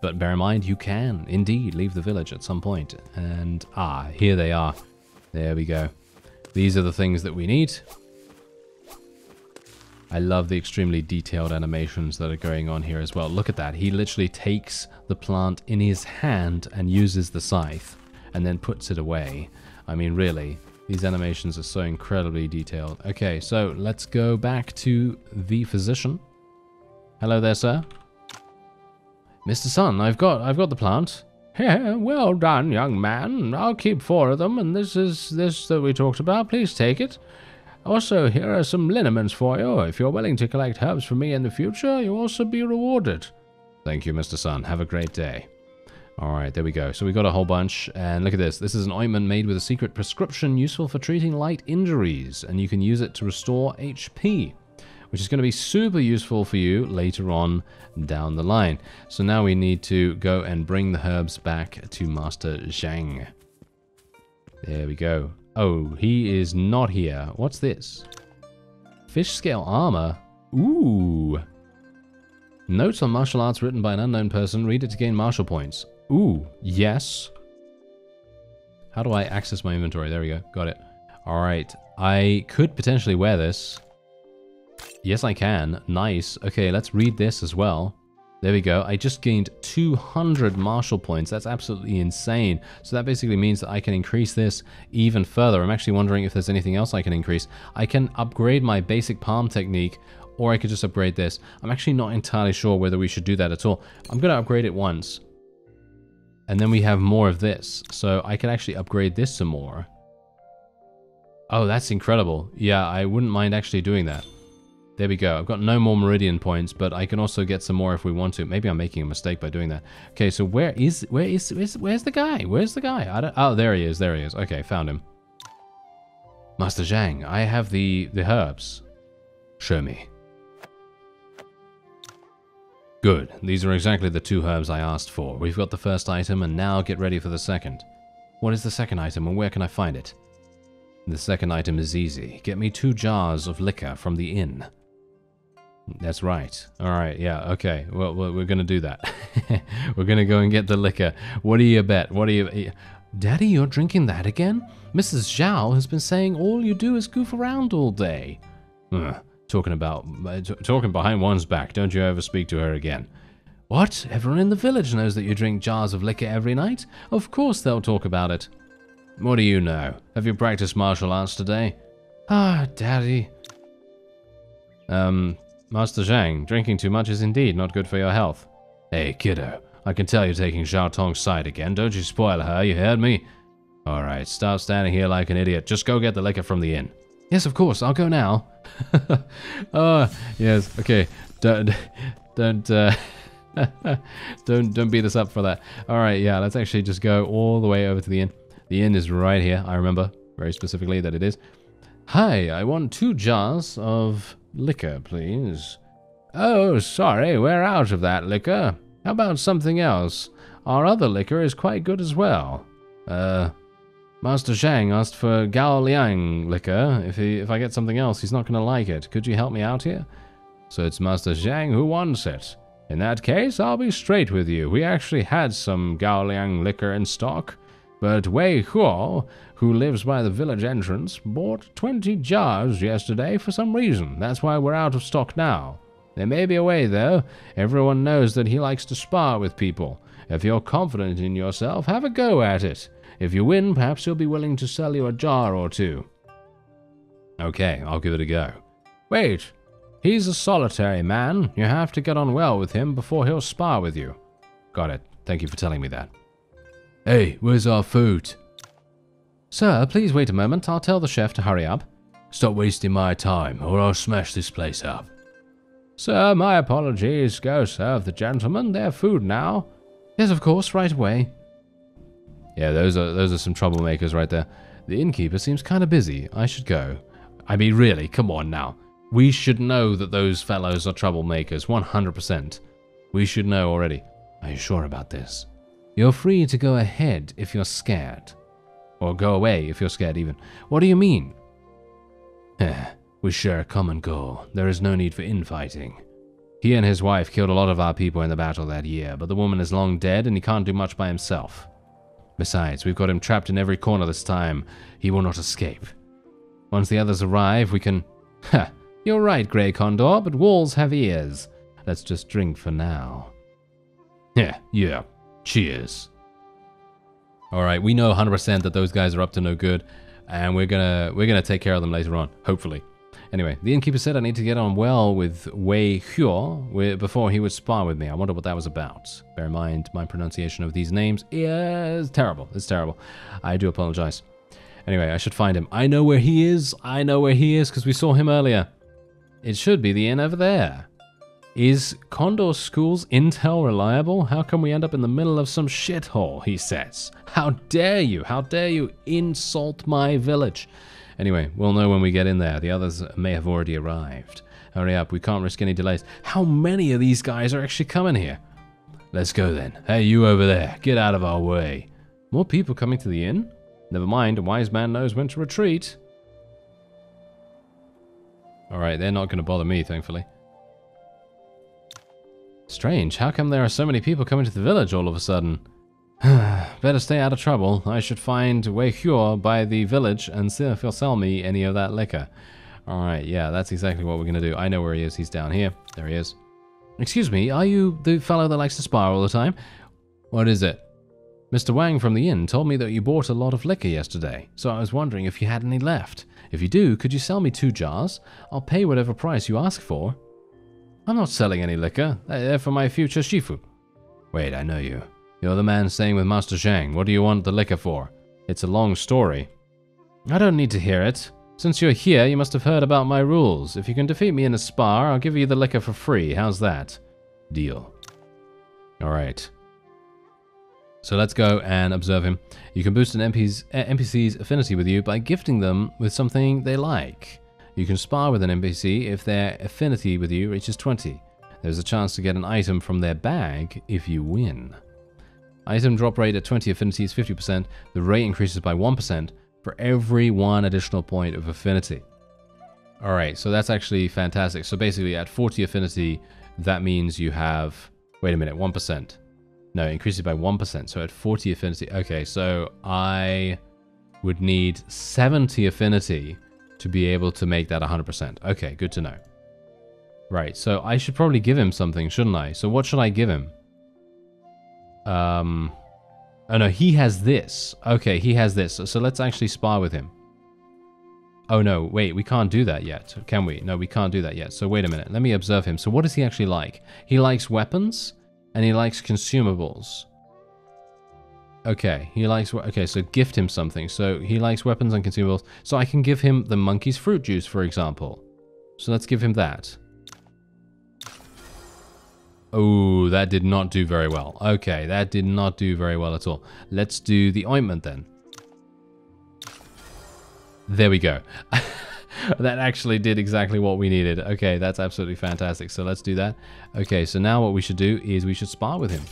But bear in mind, you can indeed leave the village at some point. And ah, here they are. There we go. These are the things that we need. I love the extremely detailed animations that are going on here as well. Look at that. He literally takes the plant in his hand and uses the scythe and then puts it away. I mean, really, these animations are so incredibly detailed. Okay, so let's go back to the physician. Hello there, sir. Mr. Sun, I've got I've got the plant. [laughs] Well done, young man. I'll keep four of them, and this is this that we talked about. Please take it. Also, here are some liniments for you. If you're willing to collect herbs for me in the future, you'll also be rewarded. Thank you, Mr. Sun. Have a great day. All right, there we go. So we got a whole bunch, and look at this. This is an ointment made with a secret prescription useful for treating light injuries, and you can use it to restore HP, which is going to be super useful for you later on down the line. So now we need to go and bring the herbs back to Master Zhang. There we go. Oh, he is not here. What's this? Fish scale armor? Ooh. Notes on martial arts written by an unknown person. Read it to gain martial points. Ooh, yes. How do I access my inventory? There we go. Got it. All right. I could potentially wear this. Yes, I can. Nice. Okay, let's read this as well. There we go. I just gained 200 martial points. That's absolutely insane. So that basically means that I can increase this even further. I'm actually wondering if there's anything else I can increase. I can upgrade my basic palm technique or I could just upgrade this. I'm actually not entirely sure whether we should do that at all. I'm going to upgrade it once. And then we have more of this. So I can actually upgrade this some more. Oh, that's incredible. Yeah, I wouldn't mind actually doing that. There we go. I've got no more meridian points, but I can also get some more if we want to. Maybe I'm making a mistake by doing that. Okay, so where is where is where's, where's the guy? Where's the guy? Oh, there he is. There he is. Okay, found him. Master Zhang, I have the the herbs. Show me. Good. These are exactly the two herbs I asked for. We've got the first item, and now get ready for the second. What is the second item, and where can I find it? The second item is easy. Get me two jars of liquor from the inn. That's right. All right. Yeah. Okay. Well, we're going to do that. [laughs] we're going to go and get the liquor. What do you bet? What do you... Daddy, you're drinking that again? Mrs. Zhao has been saying all you do is goof around all day. Ugh, talking about... Uh, talking behind one's back. Don't you ever speak to her again. What? Everyone in the village knows that you drink jars of liquor every night? Of course they'll talk about it. What do you know? Have you practiced martial arts today? Ah, Daddy. Um, Master Zhang, drinking too much is indeed not good for your health. Hey, kiddo, I can tell you're taking Xiao Tong's side again. Don't you spoil her, you heard me? Alright, stop standing here like an idiot. Just go get the liquor from the inn. Yes, of course, I'll go now. [laughs] oh, yes, okay. Don't, [laughs] don't, uh, [laughs] don't, don't beat us up for that. Alright, yeah, let's actually just go all the way over to the inn. The inn is right here, I remember very specifically that it is. Hi, I want two jars of Liquor, please. Oh, sorry, we're out of that liquor. How about something else? Our other liquor is quite good as well. Uh, Master Zhang asked for Gao Liang liquor. If, he, if I get something else, he's not going to like it. Could you help me out here? So it's Master Zhang who wants it. In that case, I'll be straight with you. We actually had some Gao Liang liquor in stock. But Wei Huo, who lives by the village entrance, bought 20 jars yesterday for some reason. That's why we're out of stock now. There may be a way, though. Everyone knows that he likes to spar with people. If you're confident in yourself, have a go at it. If you win, perhaps he'll be willing to sell you a jar or two. Okay, I'll give it a go. Wait, he's a solitary man. You have to get on well with him before he'll spar with you. Got it. Thank you for telling me that. Hey, where's our food? Sir, please wait a moment. I'll tell the chef to hurry up. Stop wasting my time, or I'll smash this place up. Sir, my apologies. Go serve the gentlemen their food now. Yes, of course, right away. Yeah, those are those are some troublemakers right there. The innkeeper seems kind of busy. I should go. I mean, really, come on now. We should know that those fellows are troublemakers, 100%. We should know already. Are you sure about this? You're free to go ahead if you're scared. Or go away if you're scared even. What do you mean? Eh, we share a common goal. There is no need for infighting. He and his wife killed a lot of our people in the battle that year, but the woman is long dead and he can't do much by himself. Besides, we've got him trapped in every corner this time. He will not escape. Once the others arrive, we can... Ha! You're right, Grey Condor, but walls have ears. Let's just drink for now. Yeah, yeah. Cheers. All right, we know 100% that those guys are up to no good, and we're gonna we're gonna take care of them later on, hopefully. Anyway, the innkeeper said I need to get on well with Wei Huo before he would spar with me. I wonder what that was about. Bear in mind, my pronunciation of these names is terrible. It's terrible. I do apologize. Anyway, I should find him. I know where he is. I know where he is because we saw him earlier. It should be the inn over there. Is Condor School's intel reliable? How come we end up in the middle of some shithole, he says. How dare you, how dare you insult my village? Anyway, we'll know when we get in there. The others may have already arrived. Hurry up, we can't risk any delays. How many of these guys are actually coming here? Let's go then. Hey, you over there, get out of our way. More people coming to the inn? Never mind, a wise man knows when to retreat. Alright, they're not going to bother me, thankfully. Strange, how come there are so many people coming to the village all of a sudden? [sighs] Better stay out of trouble. I should find Wei Huo by the village and see if he'll sell me any of that liquor. Alright, yeah, that's exactly what we're going to do. I know where he is. He's down here. There he is. Excuse me, are you the fellow that likes to spar all the time? What is it? Mr. Wang from the inn told me that you bought a lot of liquor yesterday, so I was wondering if you had any left. If you do, could you sell me two jars? I'll pay whatever price you ask for. I'm not selling any liquor. They're for my future Shifu. Wait, I know you. You're the man staying with Master Zhang. What do you want the liquor for? It's a long story. I don't need to hear it. Since you're here, you must have heard about my rules. If you can defeat me in a spar, I'll give you the liquor for free. How's that? Deal. Alright. So let's go and observe him. You can boost an NPC's, uh, NPC's affinity with you by gifting them with something they like. You can spar with an NPC if their affinity with you reaches 20. There's a chance to get an item from their bag if you win. Item drop rate at 20 affinity is 50%. The rate increases by 1% for every one additional point of affinity. Alright, so that's actually fantastic. So basically at 40 affinity, that means you have... Wait a minute, 1%. No, increases by 1%. So at 40 affinity... Okay, so I would need 70 affinity to be able to make that 100%. Okay, good to know. Right, so I should probably give him something, shouldn't I? So what should I give him? Um, oh no, he has this. Okay, he has this. So, so let's actually spar with him. Oh no, wait, we can't do that yet, can we? No, we can't do that yet. So wait a minute, let me observe him. So what does he actually like? He likes weapons and he likes consumables. Okay, he likes, okay, so gift him something. So he likes weapons and consumables. So I can give him the monkey's fruit juice, for example. So let's give him that. Oh, that did not do very well. Okay, that did not do very well at all. Let's do the ointment then. There we go. [laughs] that actually did exactly what we needed. Okay, that's absolutely fantastic. So let's do that. Okay, so now what we should do is we should spar with him.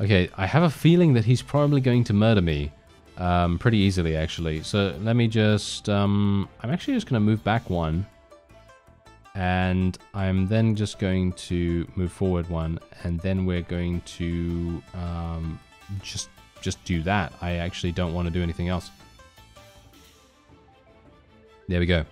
Okay, I have a feeling that he's probably going to murder me um, pretty easily, actually. So let me just... Um, I'm actually just going to move back one. And I'm then just going to move forward one. And then we're going to um, just just do that. I actually don't want to do anything else. There we go.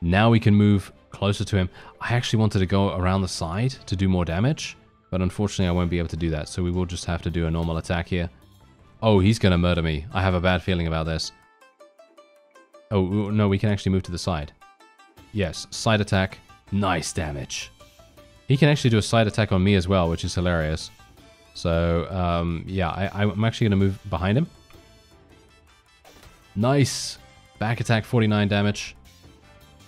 Now we can move closer to him. I actually wanted to go around the side to do more damage but unfortunately I won't be able to do that so we will just have to do a normal attack here oh he's gonna murder me I have a bad feeling about this oh no we can actually move to the side yes side attack Nice damage. He can actually do a side attack on me as well, which is hilarious. So, um, yeah, I, I'm actually going to move behind him. Nice. Back attack, 49 damage.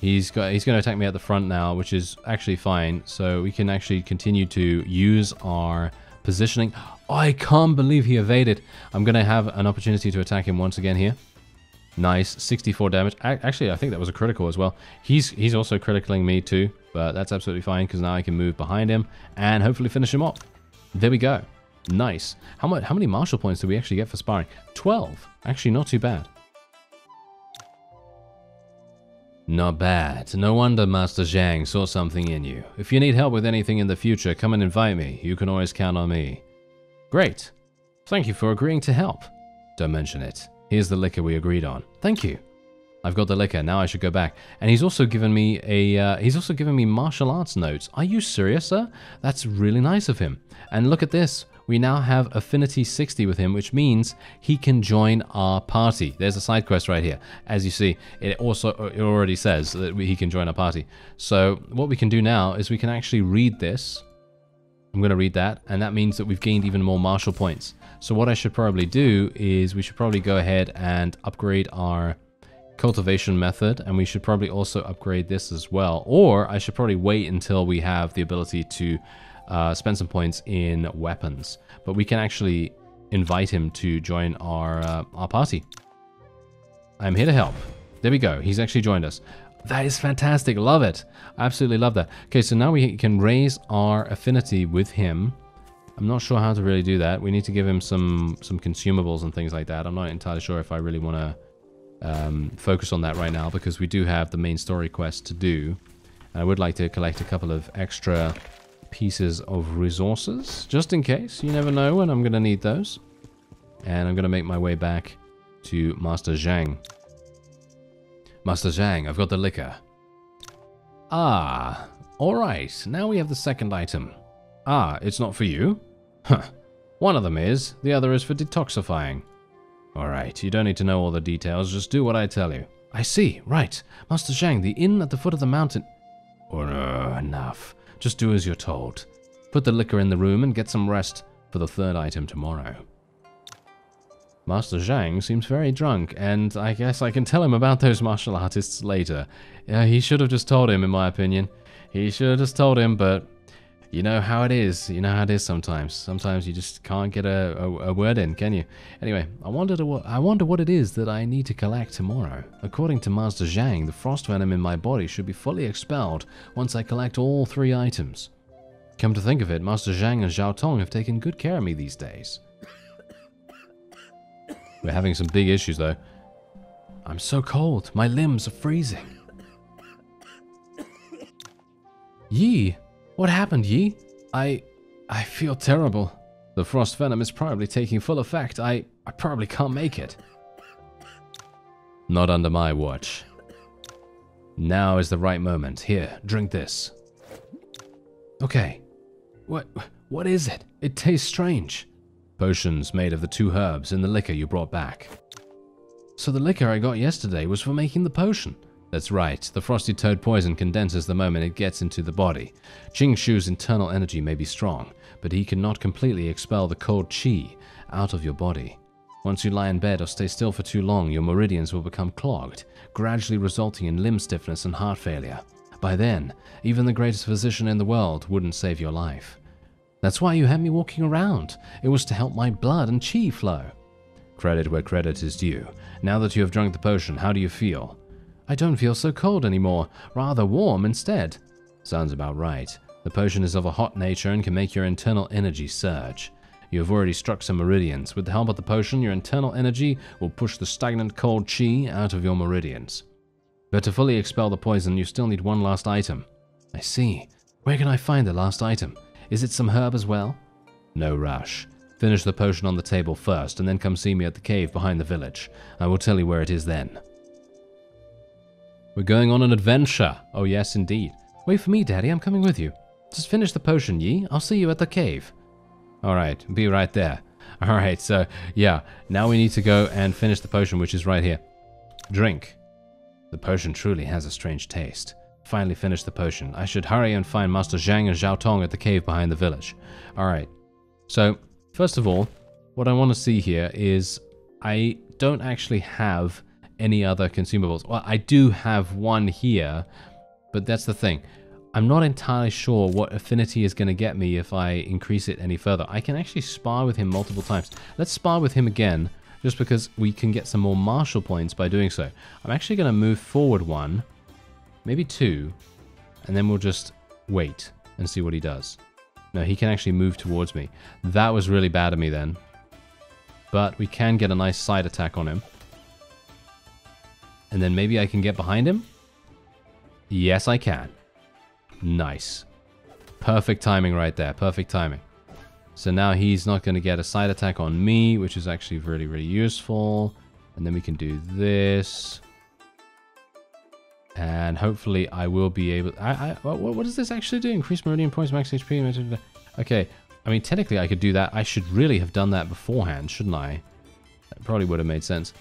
He's got he's going to attack me at the front now, which is actually fine. So we can actually continue to use our positioning. Oh, I can't believe he evaded. I'm going to have an opportunity to attack him once again here. Nice, 64 damage. Actually, I think that was a critical as well. He's he's also criticaling me too, but that's absolutely fine because now I can move behind him and hopefully finish him off. There we go. Nice. How much? How many martial points do we actually get for sparring? 12. Actually, not too bad. Not bad. No wonder Master Zhang saw something in you. If you need help with anything in the future, come and invite me. You can always count on me. Great. Thank you for agreeing to help. Don't mention it. Here's the liquor we agreed on. Thank you. I've got the liquor. Now I should go back. And he's also given me a. Uh, he's also given me martial arts notes. Are you serious, sir? That's really nice of him. And look at this. We now have affinity 60 with him, which means he can join our party. There's a side quest right here. As you see, it also it already says that we, he can join our party. So what we can do now is we can actually read this. I'm going to read that, and that means that we've gained even more martial points. So what I should probably do is we should probably go ahead and upgrade our cultivation method and we should probably also upgrade this as well. Or I should probably wait until we have the ability to uh, spend some points in weapons. But we can actually invite him to join our, uh, our party. I'm here to help. There we go. He's actually joined us. That is fantastic. Love it. Absolutely love that. Okay, so now we can raise our affinity with him I'm not sure how to really do that. We need to give him some some consumables and things like that. I'm not entirely sure if I really want to um, focus on that right now because we do have the main story quest to do. And I would like to collect a couple of extra pieces of resources just in case. You never know when I'm going to need those. And I'm going to make my way back to Master Zhang. Master Zhang, I've got the liquor. Ah, alright. Now we have the second item. Ah, it's not for you? Huh. One of them is, the other is for detoxifying. Alright, you don't need to know all the details, just do what I tell you. I see, right. Master Zhang, the inn at the foot of the mountain... Oh, enough. Just do as you're told. Put the liquor in the room and get some rest for the third item tomorrow. Master Zhang seems very drunk, and I guess I can tell him about those martial artists later. Yeah, he should have just told him, in my opinion. He should have just told him, but you know how it is. You know how it is sometimes. Sometimes you just can't get a, a, a word in, can you? Anyway, I wonder, to, I wonder what it is that I need to collect tomorrow. According to Master Zhang, the frost venom in my body should be fully expelled once I collect all three items. Come to think of it, Master Zhang and Zhao Tong have taken good care of me these days. We're having some big issues though. I'm so cold. My limbs are freezing. Yi, what happened, Yi? I... I feel terrible. The frost venom is probably taking full effect. I... I probably can't make it. Not under my watch. Now is the right moment. Here, drink this. Okay. What... What is it? It tastes strange. Potions made of the two herbs in the liquor you brought back. So the liquor I got yesterday was for making the potion. That's right, the frosty toad poison condenses the moment it gets into the body. Qing Shu's internal energy may be strong, but he cannot completely expel the cold chi out of your body. Once you lie in bed or stay still for too long, your meridians will become clogged, gradually resulting in limb stiffness and heart failure. By then, even the greatest physician in the world wouldn't save your life. That's why you had me walking around. It was to help my blood and chi flow. Credit where credit is due. Now that you have drunk the potion, how do you feel? I don't feel so cold anymore, rather warm instead. Sounds about right. The potion is of a hot nature and can make your internal energy surge. You have already struck some meridians. With the help of the potion, your internal energy will push the stagnant cold chi out of your meridians. But to fully expel the poison, you still need one last item. I see. Where can I find the last item? Is it some herb as well? No rush. Finish the potion on the table first, and then come see me at the cave behind the village. I will tell you where it is then. We're going on an adventure. Oh yes, indeed. Wait for me, Daddy. I'm coming with you. Just finish the potion, Yi. I'll see you at the cave. Alright, be right there. [laughs] Alright, so, yeah. Now we need to go and finish the potion, which is right here. Drink. The potion truly has a strange taste finally finished the potion. I should hurry and find Master Zhang and Zhao Tong at the cave behind the village. Alright, so first of all, what I want to see here is I don't actually have any other consumables. Well, I do have one here, but that's the thing. I'm not entirely sure what affinity is going to get me if I increase it any further. I can actually spar with him multiple times. Let's spar with him again, just because we can get some more martial points by doing so. I'm actually going to move forward one, maybe two, and then we'll just wait and see what he does. No, he can actually move towards me. That was really bad of me then. But we can get a nice side attack on him. And then maybe I can get behind him? Yes, I can. Nice. Perfect timing right there. Perfect timing. So now he's not going to get a side attack on me, which is actually really, really useful. And then we can do this. And hopefully I will be able... I, I, does this actually do? Increase meridian points, max HP... Okay, I mean, technically I could do that. I should really have done that beforehand, shouldn't I? That probably would have made sense.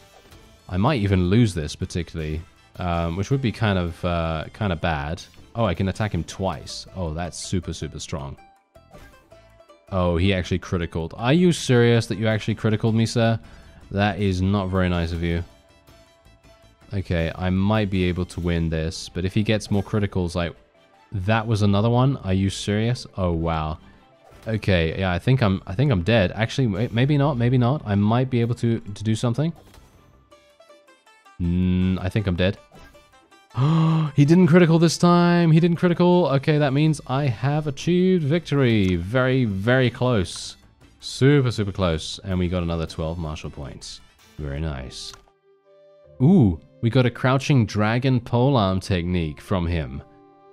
I might even lose this particularly, um, which would be kind of uh, kind of bad. Oh, I can attack him twice. Oh, that's super, super strong. Oh, he actually criticaled. Are you serious that you actually criticaled me, sir? That is not very nice of you. Okay, I might be able to win this, but if he gets more criticals, like... That was another one? Are you serious? Oh, wow. Okay, yeah, I think I'm I think I'm dead. Actually, maybe not, maybe not. I might be able to, to do something. Mm, I think I'm dead. [gasps] he didn't critical this time. He didn't critical. Okay, that means I have achieved victory. Very, very close. Super, super close. And we got another 12 martial points. Very nice. Ooh, we got a crouching dragon polearm technique from him.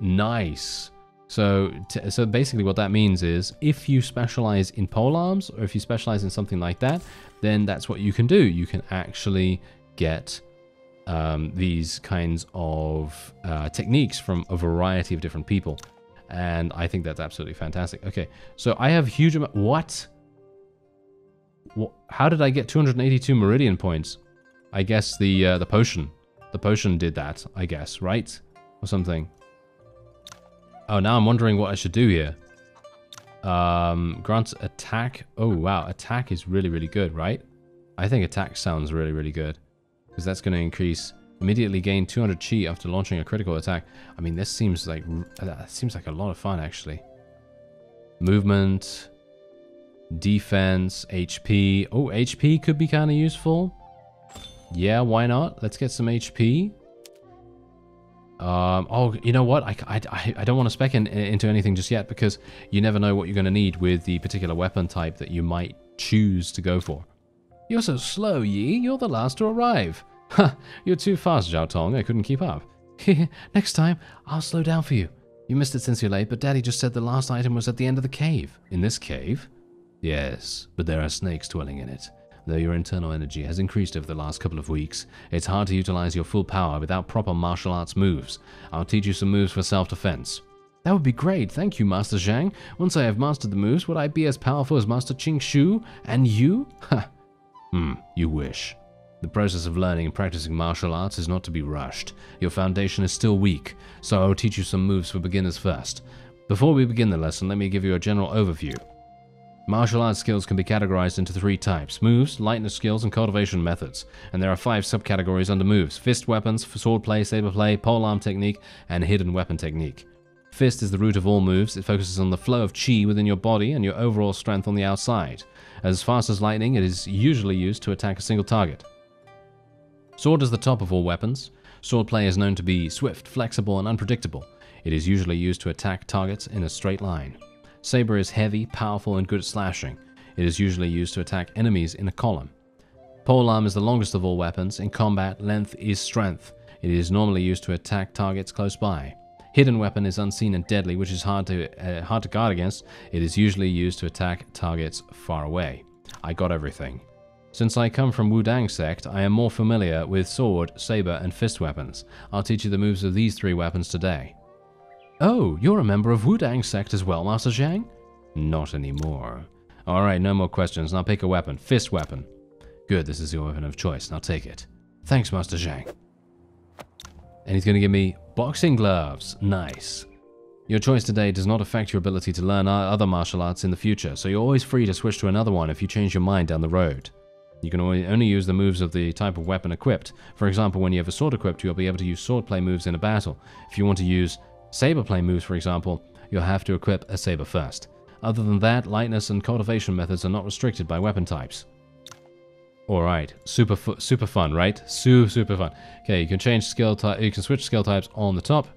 Nice. So, so basically what that means is if you specialize in polearms or if you specialize in something like that, then that's what you can do. You can actually get um, these kinds of uh, techniques from a variety of different people. And I think that's absolutely fantastic. Okay, so I have huge amount... What? How did I get 282 meridian points? I guess the uh, the potion the potion did that, I guess, right? Or something. Oh, now I'm wondering what I should do here. Um, grants attack. Oh, wow. Attack is really, really good, right? I think attack sounds really, really good. Because that's going to increase... Immediately gain 200 chi after launching a critical attack. I mean, this seems like... That seems like a lot of fun, actually. Movement... Defense, HP. Oh, HP could be kind of useful. Yeah, why not? Let's get some HP. Um, oh, you know what? I, I, I don't want to spec in, into anything just yet because you never know what you're going to need with the particular weapon type that you might choose to go for. You're so slow, Yi. You're the last to arrive. Ha! You're too fast, Zhao Tong. I couldn't keep up. [laughs] Next time, I'll slow down for you. You missed it since you're late, but Daddy just said the last item was at the end of the cave. In this cave? Yes, but there are snakes dwelling in it. Though your internal energy has increased over the last couple of weeks, it's hard to utilize your full power without proper martial arts moves. I'll teach you some moves for self-defense. That would be great, thank you, Master Zhang. Once I have mastered the moves, would I be as powerful as Master Qing Shu? And you? Ha! [laughs] hmm, you wish. The process of learning and practicing martial arts is not to be rushed. Your foundation is still weak, so I will teach you some moves for beginners first. Before we begin the lesson, let me give you a general overview. Martial arts skills can be categorized into three types moves, lightness skills, and cultivation methods. And there are five subcategories under moves fist weapons, sword play, saber play, polearm technique, and hidden weapon technique. Fist is the root of all moves. It focuses on the flow of chi within your body and your overall strength on the outside. As fast as lightning, it is usually used to attack a single target. Sword is the top of all weapons. Swordplay is known to be swift, flexible, and unpredictable. It is usually used to attack targets in a straight line. Saber is heavy, powerful, and good at slashing. It is usually used to attack enemies in a column. Polearm is the longest of all weapons. In combat, length is strength. It is normally used to attack targets close by. Hidden weapon is unseen and deadly, which is hard to uh, hard to guard against. It is usually used to attack targets far away. I got everything. Since I come from Wudang sect, I am more familiar with sword, saber, and fist weapons. I'll teach you the moves of these three weapons today. Oh, you're a member of Wudang sect as well, Master Zhang? Not anymore. Alright, no more questions. Now pick a weapon. Fist weapon. Good, this is your weapon of choice. Now take it. Thanks, Master Zhang. And he's going to give me boxing gloves. Nice. Your choice today does not affect your ability to learn other martial arts in the future, so you're always free to switch to another one if you change your mind down the road. You can only use the moves of the type of weapon equipped. For example, when you have a sword equipped, you'll be able to use swordplay moves in a battle. If you want to use Saber play moves, for example, you'll have to equip a saber first. Other than that, lightness and cultivation methods are not restricted by weapon types. Alright, super super fun, right? Super, super fun. Okay, you can change skill type, you can switch skill types on the top.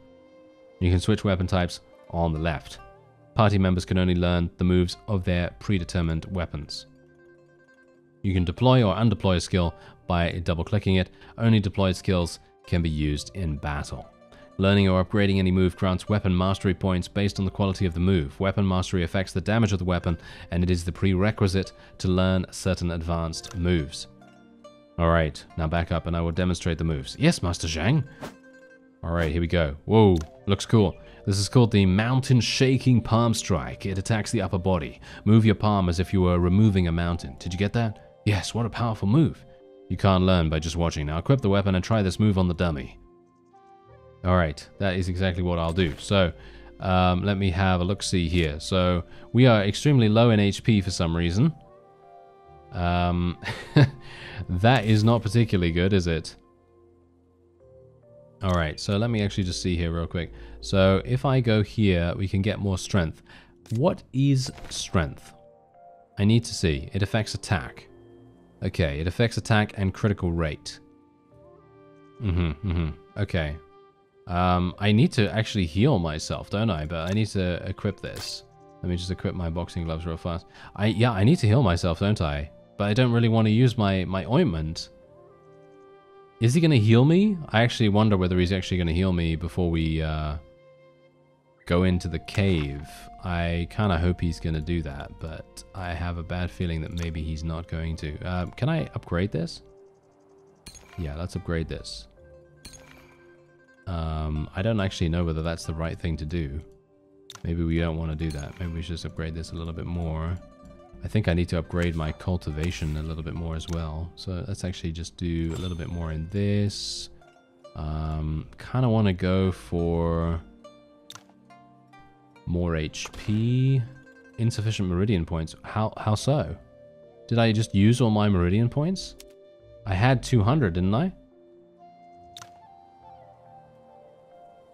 You can switch weapon types on the left. Party members can only learn the moves of their predetermined weapons. You can deploy or undeploy a skill by double clicking it. Only deployed skills can be used in battle. Learning or upgrading any move grants weapon mastery points based on the quality of the move. Weapon mastery affects the damage of the weapon, and it is the prerequisite to learn certain advanced moves. Alright, now back up and I will demonstrate the moves. Yes, Master Zhang! Alright, here we go. Whoa, looks cool. This is called the Mountain Shaking Palm Strike. It attacks the upper body. Move your palm as if you were removing a mountain. Did you get that? Yes, what a powerful move. You can't learn by just watching. Now equip the weapon and try this move on the dummy. All right, that is exactly what I'll do. So um, let me have a look-see here. So we are extremely low in HP for some reason. Um, [laughs] that is not particularly good, is it? All right, so let me actually just see here real quick. So if I go here, we can get more strength. What is strength? I need to see. It affects attack. Okay, it affects attack and critical rate. Mm-hmm, mm-hmm. Okay, um, I need to actually heal myself, don't I? But I need to equip this. Let me just equip my boxing gloves real fast. I Yeah, I need to heal myself, don't I? But I don't really want to use my, my ointment. Is he going to heal me? I actually wonder whether he's actually going to heal me before we uh, go into the cave. I kind of hope he's going to do that, but I have a bad feeling that maybe he's not going to. Uh, can I upgrade this? Yeah, let's upgrade this. Um, I don't actually know whether that's the right thing to do. Maybe we don't want to do that. Maybe we should just upgrade this a little bit more. I think I need to upgrade my cultivation a little bit more as well. So let's actually just do a little bit more in this. Um, kind of want to go for more HP. Insufficient meridian points. How, how so? Did I just use all my Meridian points? I had 200, didn't I?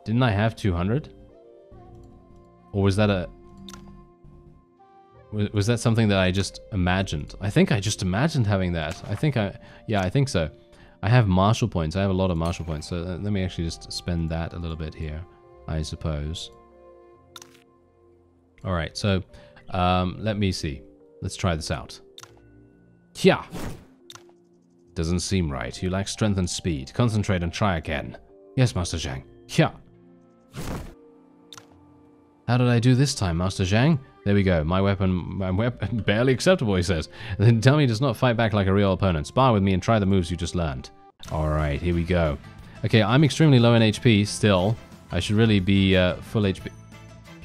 Didn't I have 200? Or was that a... Was, was that something that I just imagined? I think I just imagined having that. I think I... Yeah, I think so. I have martial points. I have a lot of martial points. So uh, let me actually just spend that a little bit here, I suppose. All right, so um, let me see. Let's try this out. Yeah. Doesn't seem right. You lack strength and speed. Concentrate and try again. Yes, Master Zhang. Yeah. How did I do this time, Master Zhang? There we go. My weapon, my weapon, [laughs] barely acceptable, he says. Then tell me does not fight back like a real opponent. Spar with me and try the moves you just learned. Alright, here we go. Okay, I'm extremely low in HP still. I should really be uh, full HP.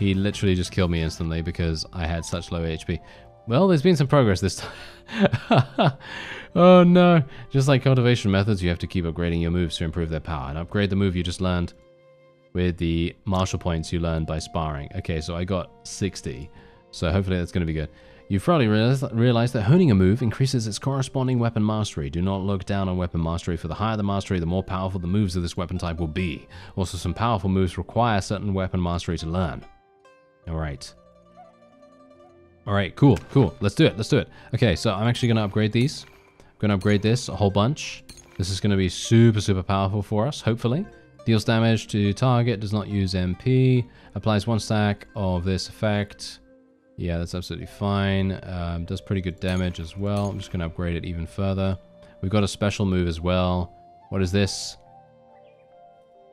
He literally just killed me instantly because I had such low HP. Well, there's been some progress this time. [laughs] oh no. Just like cultivation methods, you have to keep upgrading your moves to improve their power. And upgrade the move you just learned with the martial points you learned by sparring. Okay, so I got 60. So hopefully that's going to be good. You've probably realized that honing a move increases its corresponding weapon mastery. Do not look down on weapon mastery, for the higher the mastery, the more powerful the moves of this weapon type will be. Also, some powerful moves require certain weapon mastery to learn. Alright. Alright, cool, cool. Let's do it, let's do it. Okay, so I'm actually to upgrade these. I'm to upgrade this a whole bunch. This is to be super, super powerful for us, hopefully. Deals damage to target, does not use MP, applies one stack of this effect. Yeah, that's absolutely fine. Um, does pretty good damage as well. I'm just to upgrade it even further. We've got a special move as well. What is this?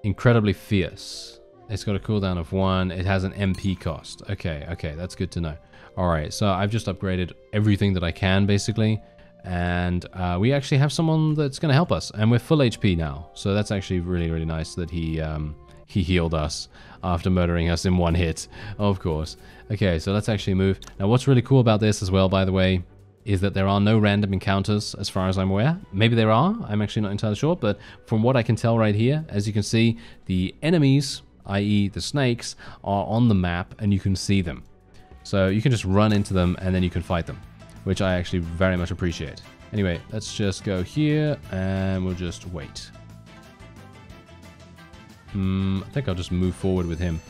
Incredibly fierce. It's got a cooldown of one. It has an MP cost. Okay, okay, that's good to know. All right, so I've just upgraded everything that I can, basically. And uh, we actually have someone that's going to help us. And we're full HP now. So that's actually really, really nice that he um, he healed us after murdering us in one hit. Of course. Okay, so let's actually move. Now what's really cool about this as well, by the way, is that there are no random encounters as far as I'm aware. Maybe there are. I'm actually not entirely sure. But from what I can tell right here, as you can see, the enemies, i.e. the snakes, are on the map and you can see them. So you can just run into them and then you can fight them which I actually very much appreciate. Anyway, let's just go here and we'll just wait. Hmm, I think I'll just move forward with him.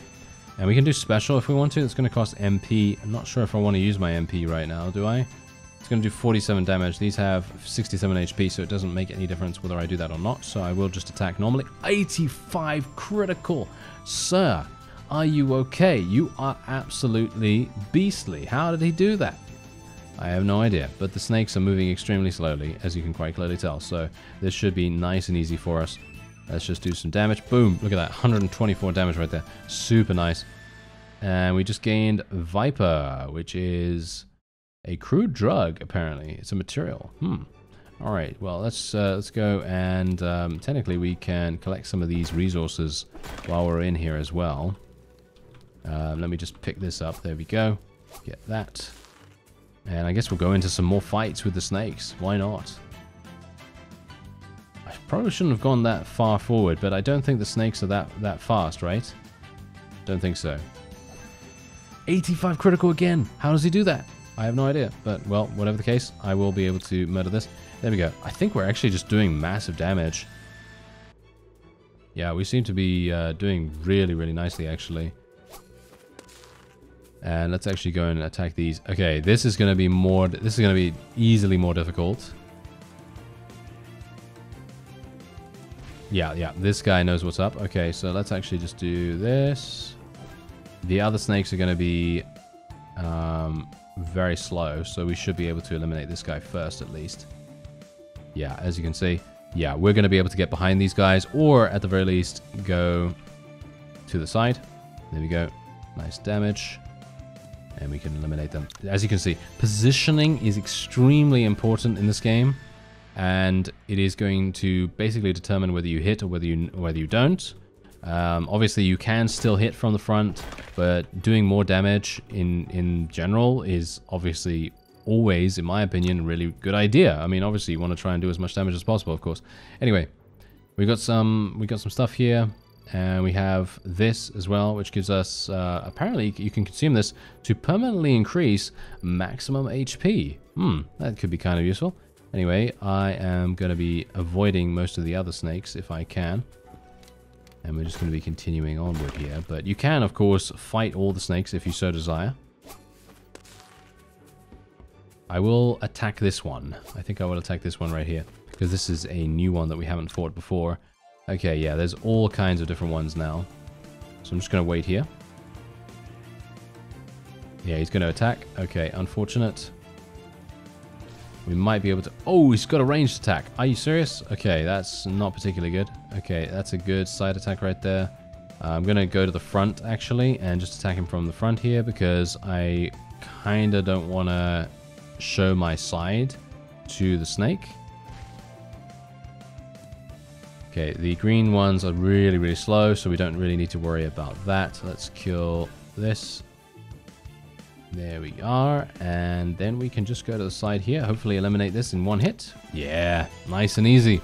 And we can do special if we want to. It's going to cost MP. I'm not sure if I want to use my MP right now, do I? It's going to do 47 damage. These have 67 HP, so it doesn't make any difference whether I do that or not. So I will just attack normally. 85 critical. Sir, are you okay? You are absolutely beastly. How did he do that? I have no idea, but the snakes are moving extremely slowly, as you can quite clearly tell, so this should be nice and easy for us. Let's just do some damage. Boom! Look at that, 124 damage right there. Super nice. And we just gained Viper, which is a crude drug, apparently. It's a material. Hmm. All right, well, let's uh, let's go and um, technically we can collect some of these resources while we're in here as well. Um, let me just pick this up. There we go. Get that. And I guess we'll go into some more fights with the snakes. Why not? I probably shouldn't have gone that far forward, but I don't think the snakes are that, that fast, right? Don't think so. 85 critical again! How does he do that? I have no idea, but well, whatever the case, I will be able to murder this. There we go. I think we're actually just doing massive damage. Yeah, we seem to be uh, doing really, really nicely, actually. And let's actually go and attack these. Okay, this is going to be more... This is going to be easily more difficult. Yeah, yeah, this guy knows what's up. Okay, so let's actually just do this. The other snakes are going to be um, very slow, so we should be able to eliminate this guy first at least. Yeah, as you can see, yeah, we're going to be able to get behind these guys, or at the very least, go to the side. There we go. Nice damage and we can eliminate them. As you can see, positioning is extremely important in this game, and it is going to basically determine whether you hit or whether you whether you don't. Um, obviously, you can still hit from the front, but doing more damage in in general is obviously always, in my opinion, really good idea. I mean, obviously, you want to try and do as much damage as possible, of course. Anyway, we got some we got some stuff here. And we have this as well, which gives us, uh, apparently you can consume this to permanently increase maximum HP. Hmm, that could be kind of useful. Anyway, I am going to be avoiding most of the other snakes if I can. And we're just going to be continuing onward here. But you can, of course, fight all the snakes if you so desire. I will attack this one. I think I will attack this one right here. Because this is a new one that we haven't fought before. Okay, yeah, there's all kinds of different ones now. So I'm just going to wait here. Yeah, he's going to attack. Okay, unfortunate. We might be able to... Oh, he's got a ranged attack. Are you serious? Okay, that's not particularly good. Okay, that's a good side attack right there. Uh, I'm going to go to the front, actually, and just attack him from the front here because I kind of don't want to show my side to the snake. Okay, the green ones are really, really slow, so we don't really need to worry about that. Let's kill this. There we are. And then we can just go to the side here. Hopefully eliminate this in one hit. Yeah, nice and easy.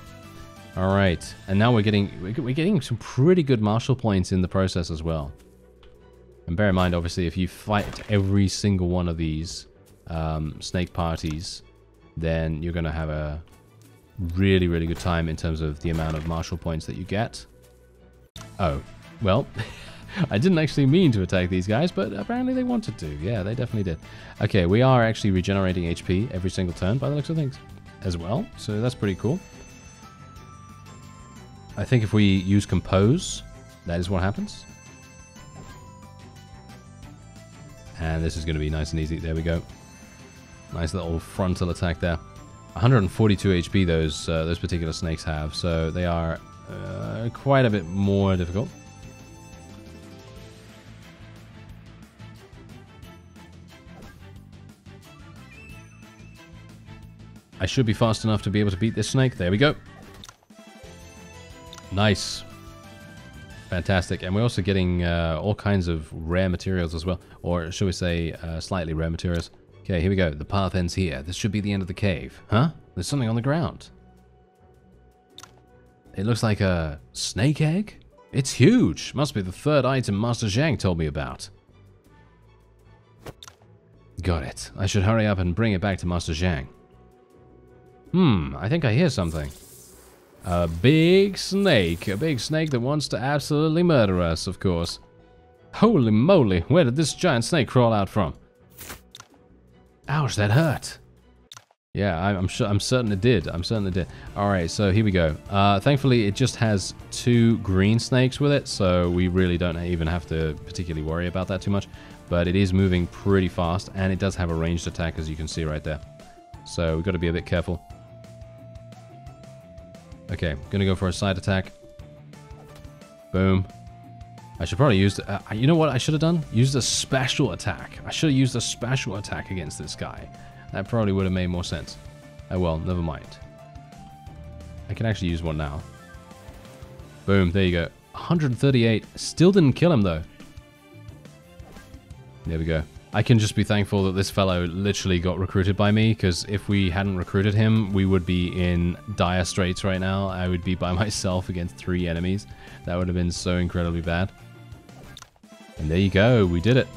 All right. And now we're getting we're getting some pretty good martial points in the process as well. And bear in mind, obviously, if you fight every single one of these um, snake parties, then you're going to have a really, really good time in terms of the amount of martial points that you get. Oh, well... [laughs] I didn't actually mean to attack these guys, but apparently they wanted to. Yeah, they definitely did. Okay, we are actually regenerating HP every single turn by the looks of things as well. So that's pretty cool. I think if we use Compose, that is what happens. And this is going to be nice and easy. There we go. Nice little frontal attack there. 142 HP those uh, those particular snakes have, so they are uh, quite a bit more difficult. I should be fast enough to be able to beat this snake. There we go. Nice. Fantastic. And we're also getting uh, all kinds of rare materials as well. Or should we say uh, slightly rare materials. Okay, here we go. The path ends here. This should be the end of the cave. Huh? There's something on the ground. It looks like a snake egg? It's huge. Must be the third item Master Zhang told me about. Got it. I should hurry up and bring it back to Master Zhang. Hmm, I think I hear something. A big snake. A big snake that wants to absolutely murder us, of course. Holy moly, where did this giant snake crawl out from? Ouch, that hurt. Yeah, I'm, sure. I'm certain it did. I'm certain it did. All right, so here we go. Uh, thankfully, it just has two green snakes with it, so we really don't even have to particularly worry about that too much. But it is moving pretty fast, and it does have a ranged attack, as you can see right there. So we've got to be a bit careful. Okay, gonna go for a side attack. Boom. I should probably use... Uh, you know what I should have done? Used a special attack. I should have used a special attack against this guy. That probably would have made more sense. Oh well, never mind. I can actually use one now. Boom, there you go. 138. Still didn't kill him though. There we go. I can just be thankful that this fellow literally got recruited by me, because if we hadn't recruited him, we would be in dire straits right now. I would be by [laughs] myself against three enemies. That would have been so incredibly bad. And there you go, we did it.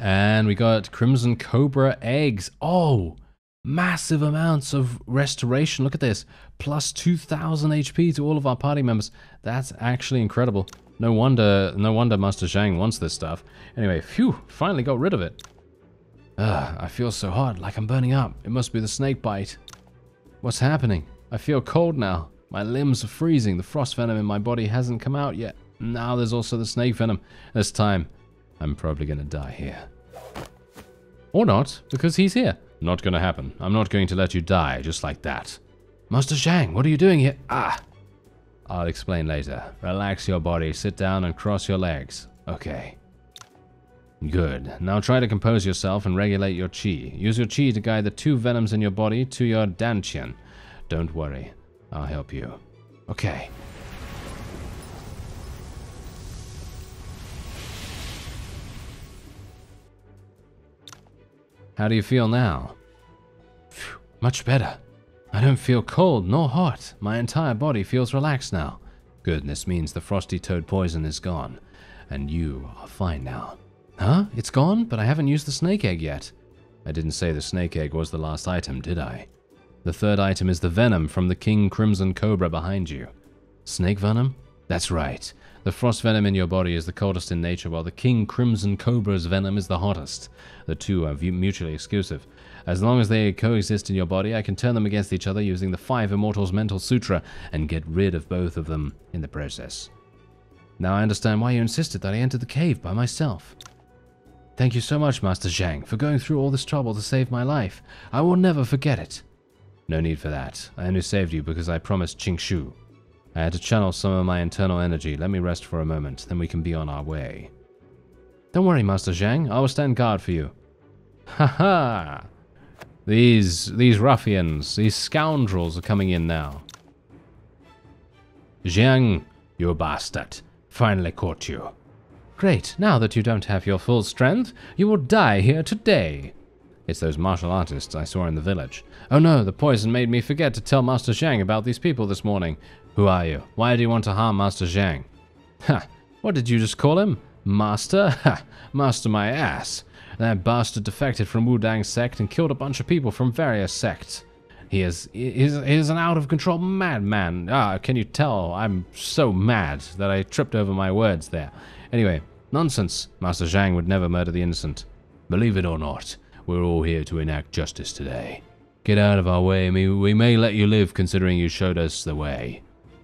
And we got Crimson Cobra eggs. Oh, massive amounts of restoration. Look at this. Plus 2,000 HP to all of our party members. That's actually incredible. No wonder, no wonder Master Zhang wants this stuff. Anyway, phew, finally got rid of it. Ugh, I feel so hot, like I'm burning up. It must be the snake bite. What's happening? I feel cold now. My limbs are freezing. The frost venom in my body hasn't come out yet. Now there's also the snake venom. This time, I'm probably gonna die here. Or not, because he's here. Not gonna happen. I'm not going to let you die just like that. Master Zhang, what are you doing here? Ah! I'll explain later. Relax your body, sit down and cross your legs. Okay. Good. Now try to compose yourself and regulate your chi. Use your chi to guide the two venoms in your body to your dantian. Don't worry. I'll help you. Okay. How do you feel now? Phew, much better. I don't feel cold nor hot. My entire body feels relaxed now. Good, this means the frosty toad poison is gone, and you are fine now. Huh? It's gone? But I haven't used the snake egg yet. I didn't say the snake egg was the last item, did I? The third item is the venom from the King Crimson Cobra behind you. Snake venom? That's right. The frost venom in your body is the coldest in nature, while the King Crimson Cobra's venom is the hottest. The two are mutually exclusive. As long as they coexist in your body, I can turn them against each other using the Five Immortals Mental Sutra and get rid of both of them in the process. Now I understand why you insisted that I enter the cave by myself. Thank you so much, Master Zhang, for going through all this trouble to save my life. I will never forget it. No need for that. I only saved you because I promised Qing Shu. I had to channel some of my internal energy. Let me rest for a moment, then we can be on our way. Don't worry, Master Zhang. I will stand guard for you. Ha ha! These, these ruffians, these scoundrels are coming in now. Zhang, you bastard. Finally caught you. Great, now that you don't have your full strength, you will die here today. It's those martial artists I saw in the village. Oh no, the poison made me forget to tell Master Zhang about these people this morning. Who are you? Why do you want to harm Master Zhang? Ha! What did you just call him? Master? [laughs] Ha! Master my ass. That bastard defected from Wudang sect and killed a bunch of people from various sects. He is he's, he's an out-of-control madman. Ah, can you tell? I'm so mad that I tripped over my words there. Anyway, nonsense. Master Zhang would never murder the innocent. Believe it or not, we're all here to enact justice today. Get out of our way, we may let you live considering you showed us the way.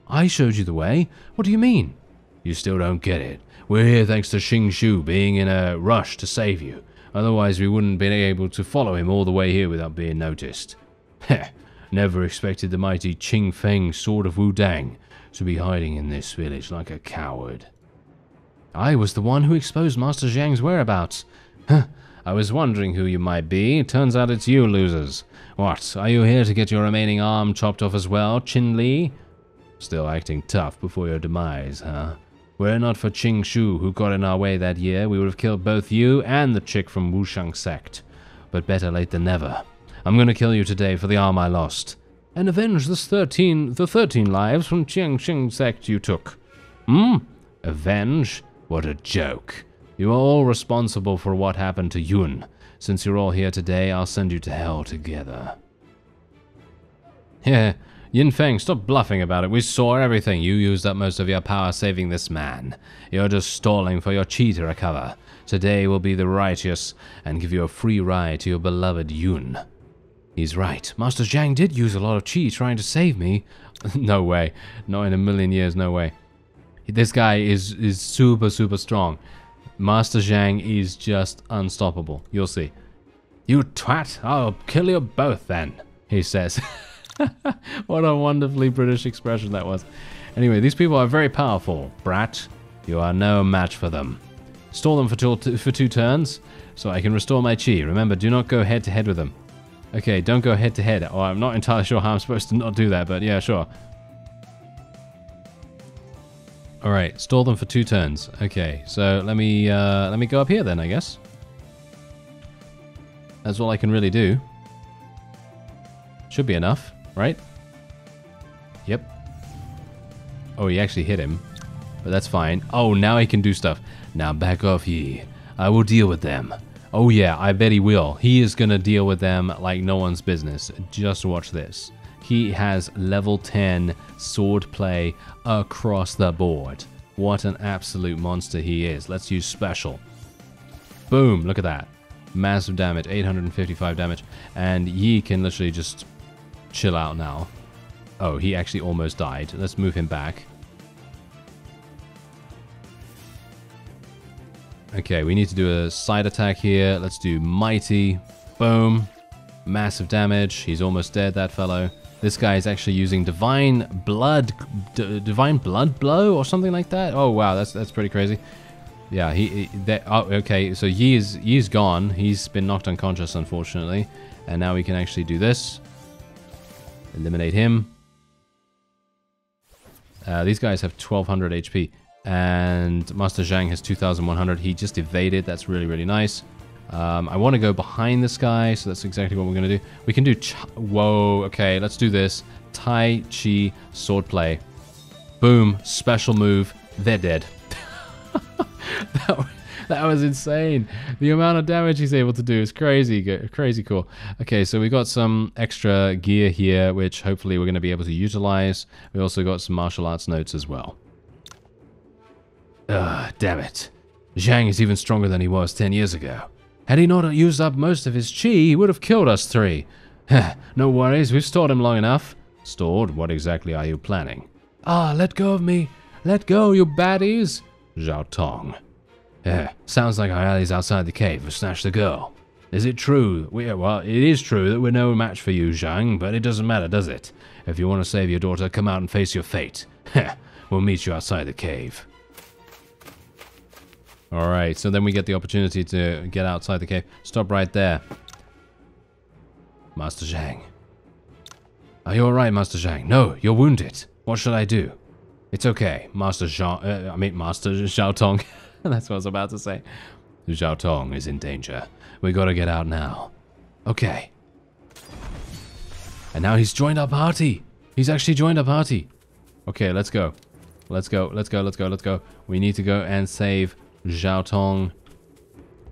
I showed you the way? What do you mean? You still don't get it. We're here thanks to Qing Shu being in a rush to save you. Otherwise, we wouldn't been able to follow him all the way here without being noticed. [laughs] Heh, never expected the mighty Qing Feng Sword of Wudang to be hiding in this village like a coward. I was the one who exposed Master Zhang's whereabouts. [laughs] Huh, I was wondering who you might be. Turns out it's you losers. What, are you here to get your remaining arm chopped off as well, Qin Li? Still acting tough before your demise, huh? Were it not for Qing Shu who got in our way that year, we would have killed both you and the chick from Wushang sect. But better late than never. I'm gonna kill you today for the arm I lost. And avenge this thirteen the thirteen lives from Qiang Xing sect you took. Hmm? Avenge? What a joke. You are all responsible for what happened to Yun. Since you're all here today, I'll send you to hell together. [laughs] Yeah, Yin Feng, stop bluffing about it. We saw everything. You used up most of your power saving this man. You're just stalling for your chi to recover. Today will be the righteous and give you a free ride to your beloved Yun. He's right. Master Zhang did use a lot of chi trying to save me. [laughs] no way. Not in a million years, no way. This guy is, is super, super strong. Master Zhang is just unstoppable. You'll see. You twat! I'll kill you both then, he says. [laughs] [laughs] what a wonderfully British expression that was. Anyway, these people are very powerful. Brat, you are no match for them. Stall them for two, for two turns, so I can restore my chi. Remember, do not go head to head with them. Okay, don't go head to head. Oh, I'm not entirely sure how I'm supposed to not do that, but yeah, sure. All right, stall them for two turns. Okay, so let me uh, let me go up here then, I guess. That's all I can really do. Should be enough right? Yep. Oh, he actually hit him. But that's fine. Oh, now he can do stuff. Now back off ye. I will deal with them. Oh yeah, I bet he will. He is gonna deal with them like no one's business. Just watch this. He has level 10 sword play across the board. What an absolute monster he is. Let's use special. Boom, look at that. Massive damage, 855 damage. And Yi can literally just chill out now. Oh, he actually almost died. Let's move him back. Okay, we need to do a side attack here. Let's do Mighty. Boom. Massive damage. He's almost dead, that fellow. This guy is actually using Divine Blood... Divine Blood Blow or something like that? Oh, wow, that's that's pretty crazy. Yeah, he... he that, oh, okay, so Yi is, Yi's gone. He's been knocked unconscious, unfortunately. And now we can actually do this. Eliminate him. Uh, these guys have 1200 HP. And Master Zhang has 2100. He just evaded. That's really, really nice. Um, I want to go behind this guy, so that's exactly what we're going to do. We can do... Whoa, okay, let's do this. Tai Chi Sword Play. Boom. Special move. They're dead. [laughs] that, [laughs] that was insane. The amount of damage he's able to do is crazy, crazy cool. Okay, so we got some extra gear here, which hopefully we're going to be able to utilize. We also got some martial arts notes as well. Ugh, damn it. Zhang is even stronger than he was 10 years ago. Had he not used up most of his chi, he would have killed us three. [laughs] no worries, we've stored him long enough. Stored? What exactly are you planning? Ah, let go of me. Let go, you baddies. Zhao Tong. Yeah, sounds like our allies outside the cave have snatched the girl. Is it true? We, well, it is true that we're no match for you, Zhang, but it doesn't matter, does it? If you want to save your daughter, come out and face your fate. [laughs] we'll meet you outside the cave. Alright, so then we get the opportunity to get outside the cave. Stop right there. Master Zhang. Are you alright, Master Zhang? No, you're wounded. What should I do? It's okay, Master Zhang, uh, I mean Master Zhao Tong. [laughs] [laughs] That's what I was about to say. Zhao Tong is in danger. We gotta get out now. Okay. And now he's joined our party. He's actually joined our party. Okay, let's go. Let's go, let's go, let's go, let's go. We need to go and save Zhao Tong.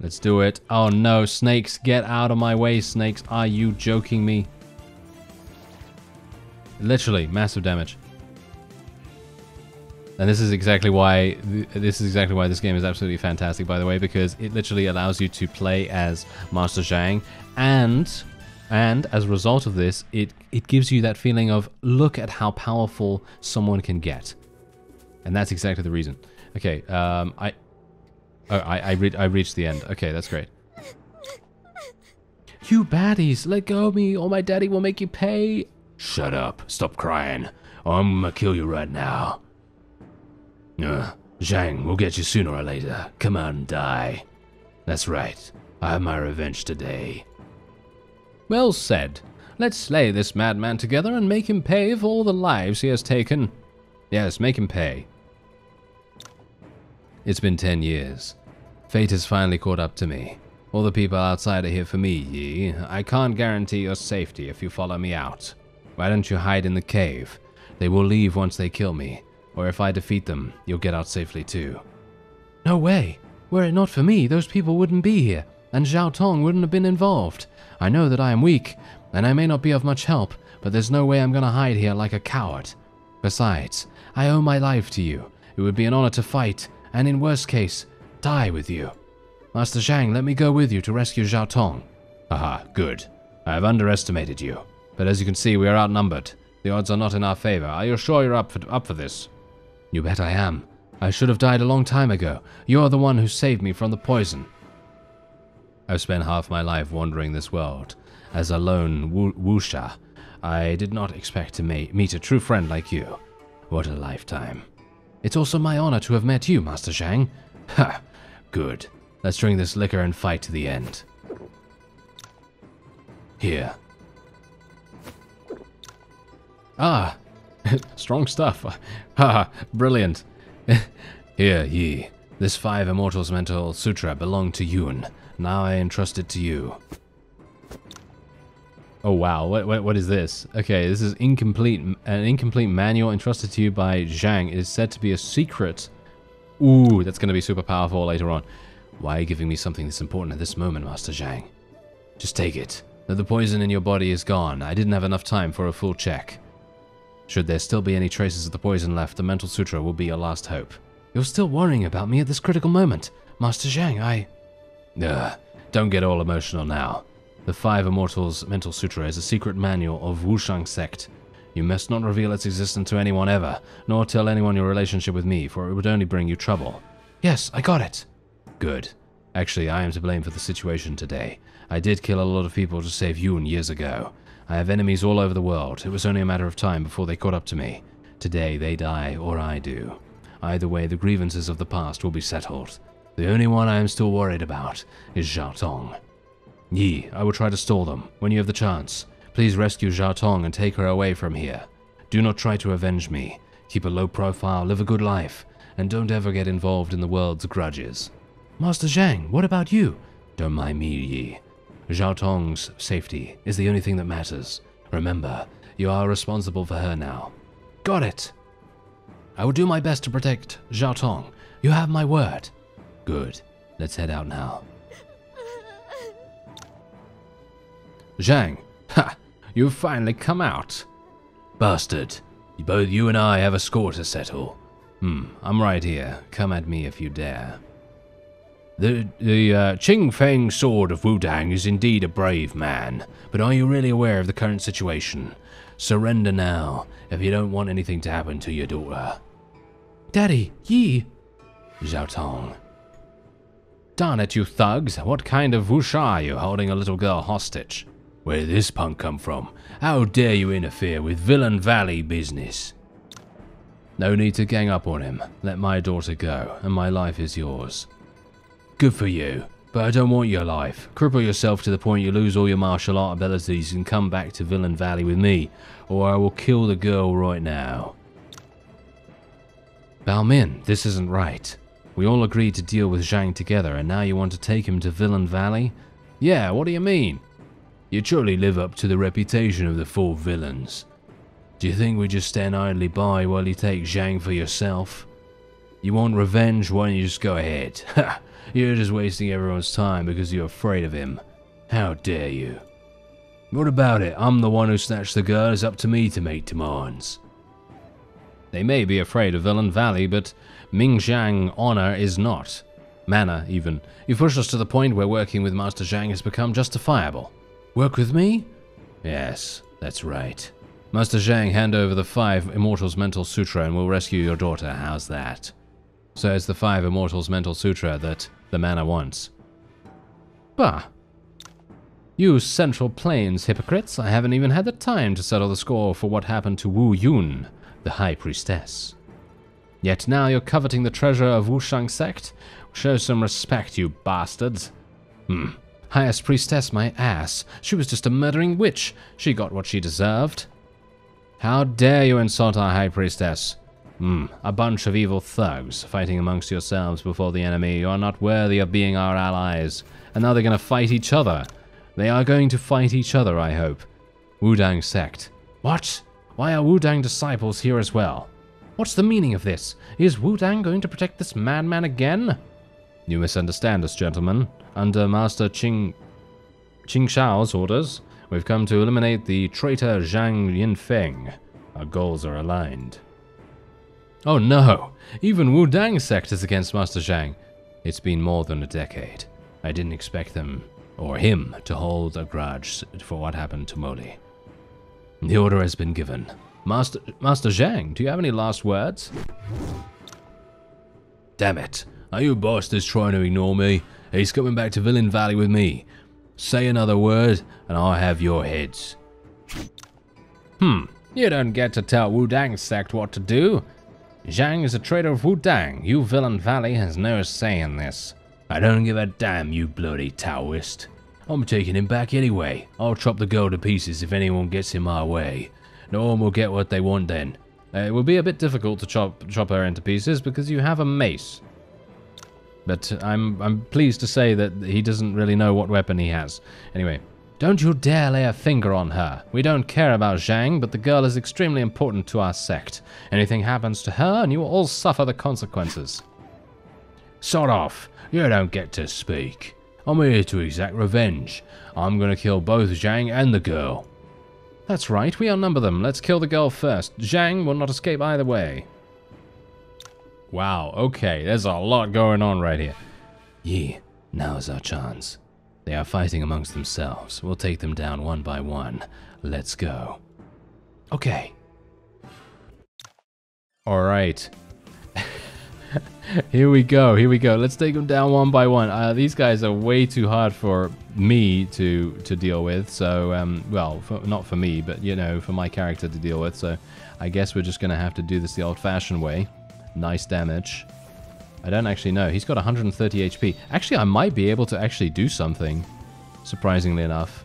Let's do it. Oh no, snakes, get out of my way, snakes. Are you joking me? Literally, massive damage. And this is exactly why this is exactly why this game is absolutely fantastic, by the way, because it literally allows you to play as Master Zhang, and and as a result of this, it it gives you that feeling of look at how powerful someone can get, and that's exactly the reason. Okay, um, I Oh, I I, re I reached the end. Okay, that's great. You baddies, let go of me or my daddy will make you pay. Shut up. Stop crying. I'm gonna kill you right now. Uh, Zhang, we'll get you sooner or later. Come on die. That's right. I have my revenge today. Well said. Let's slay this madman together and make him pay for all the lives he has taken. Yes, make him pay. It's been ten years. Fate has finally caught up to me. All the people outside are here for me, Yi. I can't guarantee your safety if you follow me out. Why don't you hide in the cave? They will leave once they kill me. Or if I defeat them, you'll get out safely too. No way! Were it not for me, those people wouldn't be here, and Zhao Tong wouldn't have been involved. I know that I am weak, and I may not be of much help, but there's no way I'm gonna hide here like a coward. Besides, I owe my life to you. It would be an honor to fight, and in worst case, die with you. Master Zhang, let me go with you to rescue Zhao Tong. Aha, good. I have underestimated you. But as you can see, we are outnumbered. The odds are not in our favor. Are you sure you're up for, up for this? You bet I am. I should have died a long time ago. You're the one who saved me from the poison. I've spent half my life wandering this world. As a lone Wu wuxia, I did not expect to meet a true friend like you. What a lifetime. It's also my honor to have met you, Master Zhang. Ha! Good. Let's drink this liquor and fight to the end. Here. Ah! [laughs] Strong stuff. [laughs] Ha! brilliant. [laughs] Here, ye. This Five Immortals Mental Sutra belonged to Yun. Now I entrust it to you. Oh wow, what, what, what is this? Okay, this is incomplete. An incomplete manual entrusted to you by Zhang. It is said to be a secret Ooh, that's going to be super powerful later on. Why are you giving me something that's important at this moment, Master Zhang? Just take it. the poison in your body is gone. I didn't have enough time for a full check. Should there still be any traces of the poison left, the Mental Sutra will be your last hope. You're still worrying about me at this critical moment. Master Zhang, I... Ugh, don't get all emotional now. The Five Immortals Mental Sutra is a secret manual of Wushang sect. You must not reveal its existence to anyone ever, nor tell anyone your relationship with me, for it would only bring you trouble. Yes, I got it. Good. Actually, I am to blame for the situation today. I did kill a lot of people to save Yun years ago. I have enemies all over the world. It was only a matter of time before they caught up to me. Today they die, or I do. Either way, the grievances of the past will be settled. The only one I am still worried about is Zhao Tong. Yi, I will try to stall them, when you have the chance. Please rescue Zhao Tong and take her away from here. Do not try to avenge me. Keep a low profile, live a good life, and don't ever get involved in the world's grudges. Master Zhang, what about you? Don't mind me, Yi. Zhao Tong's safety is the only thing that matters. Remember, you are responsible for her now. Got it! I will do my best to protect Zhao Tong. You have my word. Good. Let's head out now. Zhang, ha! You've finally come out. Bastard. Both you and I have a score to settle. Hmm, I'm right here. Come at me if you dare. The, the uh, Qing Feng Sword of Wudang is indeed a brave man, but are you really aware of the current situation? Surrender now, if you don't want anything to happen to your daughter. Daddy, Yi! Zhao Tong. Darn it, you thugs! What kind of wuxia are you holding a little girl hostage? Where did this punk come from? How dare you interfere with Villain Valley business? No need to gang up on him. Let my daughter go, and my life is yours. Good for you, but I don't want your life. Cripple yourself to the point you lose all your martial art abilities and come back to Villain Valley with me, or I will kill the girl right now. Balmin, this isn't right. We all agreed to deal with Zhang together, and now you want to take him to Villain Valley? Yeah, what do you mean? You truly live up to the reputation of the four villains. Do you think we just stand idly by while you take Zhang for yourself? You want revenge? Why don't you just go ahead? [laughs] You're just wasting everyone's time because you're afraid of him. How dare you? What about it? I'm the one who snatched the girl. It's up to me to make demands. They may be afraid of Villain Valley, but Ming Zhang honor is not. Manner, even. You've pushed us to the point where working with Master Zhang has become justifiable. Work with me? Yes, that's right. Master Zhang, hand over the five Immortals Mental Sutra and we'll rescue your daughter. How's that? So it's the five Immortals Mental Sutra that the man manor wants. Bah. You Central Plains hypocrites, I haven't even had the time to settle the score for what happened to Wu Yun, the High Priestess. Yet now you're coveting the treasure of Wushang sect? Show some respect, you bastards. Hmm. Highest Priestess, my ass. She was just a murdering witch. She got what she deserved. How dare you insult our High Priestess? Hmm, a bunch of evil thugs fighting amongst yourselves before the enemy. You are not worthy of being our allies. And now they're going to fight each other. They are going to fight each other, I hope. Wudang sect. What? Why are Wudang disciples here as well? What's the meaning of this? Is Wudang going to protect this madman again? You misunderstand us, gentlemen. Under Master Qing... Qing Shao's orders, we've come to eliminate the traitor Zhang Yinfeng. Our goals are aligned. Oh no! Even Wu Dang sect is against Master Zhang. It's been more than a decade. I didn't expect them, or him, to hold a grudge for what happened to Moli. The order has been given. Master, Master Zhang, do you have any last words? Damn it. Are you bastards trying to ignore me? He's coming back to Villain Valley with me. Say another word, and I'll have your heads. Hmm, you don't get to tell Wu Dang sect what to do. Zhang is a traitor of Wudang. You Villain Valley has no say in this. I don't give a damn, you bloody Taoist. I'm taking him back anyway. I'll chop the girl to pieces if anyone gets in my way. No one will get what they want then. Uh, it will be a bit difficult to chop chop her into pieces because you have a mace. But I'm I'm pleased to say that he doesn't really know what weapon he has. Anyway, don't you dare lay a finger on her. We don't care about Zhang, but the girl is extremely important to our sect. Anything happens to her, and you will all suffer the consequences. Sod off. You don't get to speak. I'm here to exact revenge. I'm gonna kill both Zhang and the girl. That's right, we outnumber them. Let's kill the girl first. Zhang will not escape either way. Wow, okay, there's a lot going on right here. Yi, now's our chance. They are fighting amongst themselves. We'll take them down one by one. Let's go. Okay. Alright. [laughs] here we go, here we go. Let's take them down one by one. Uh, these guys are way too hard for me to to deal with. So, um, well, for, not for me, but, you know, for my character to deal with. So, I guess we're just to have to do this the old-fashioned way. Nice damage. I don't actually know. He's got 130 HP. Actually, I might be able to actually do something, surprisingly enough.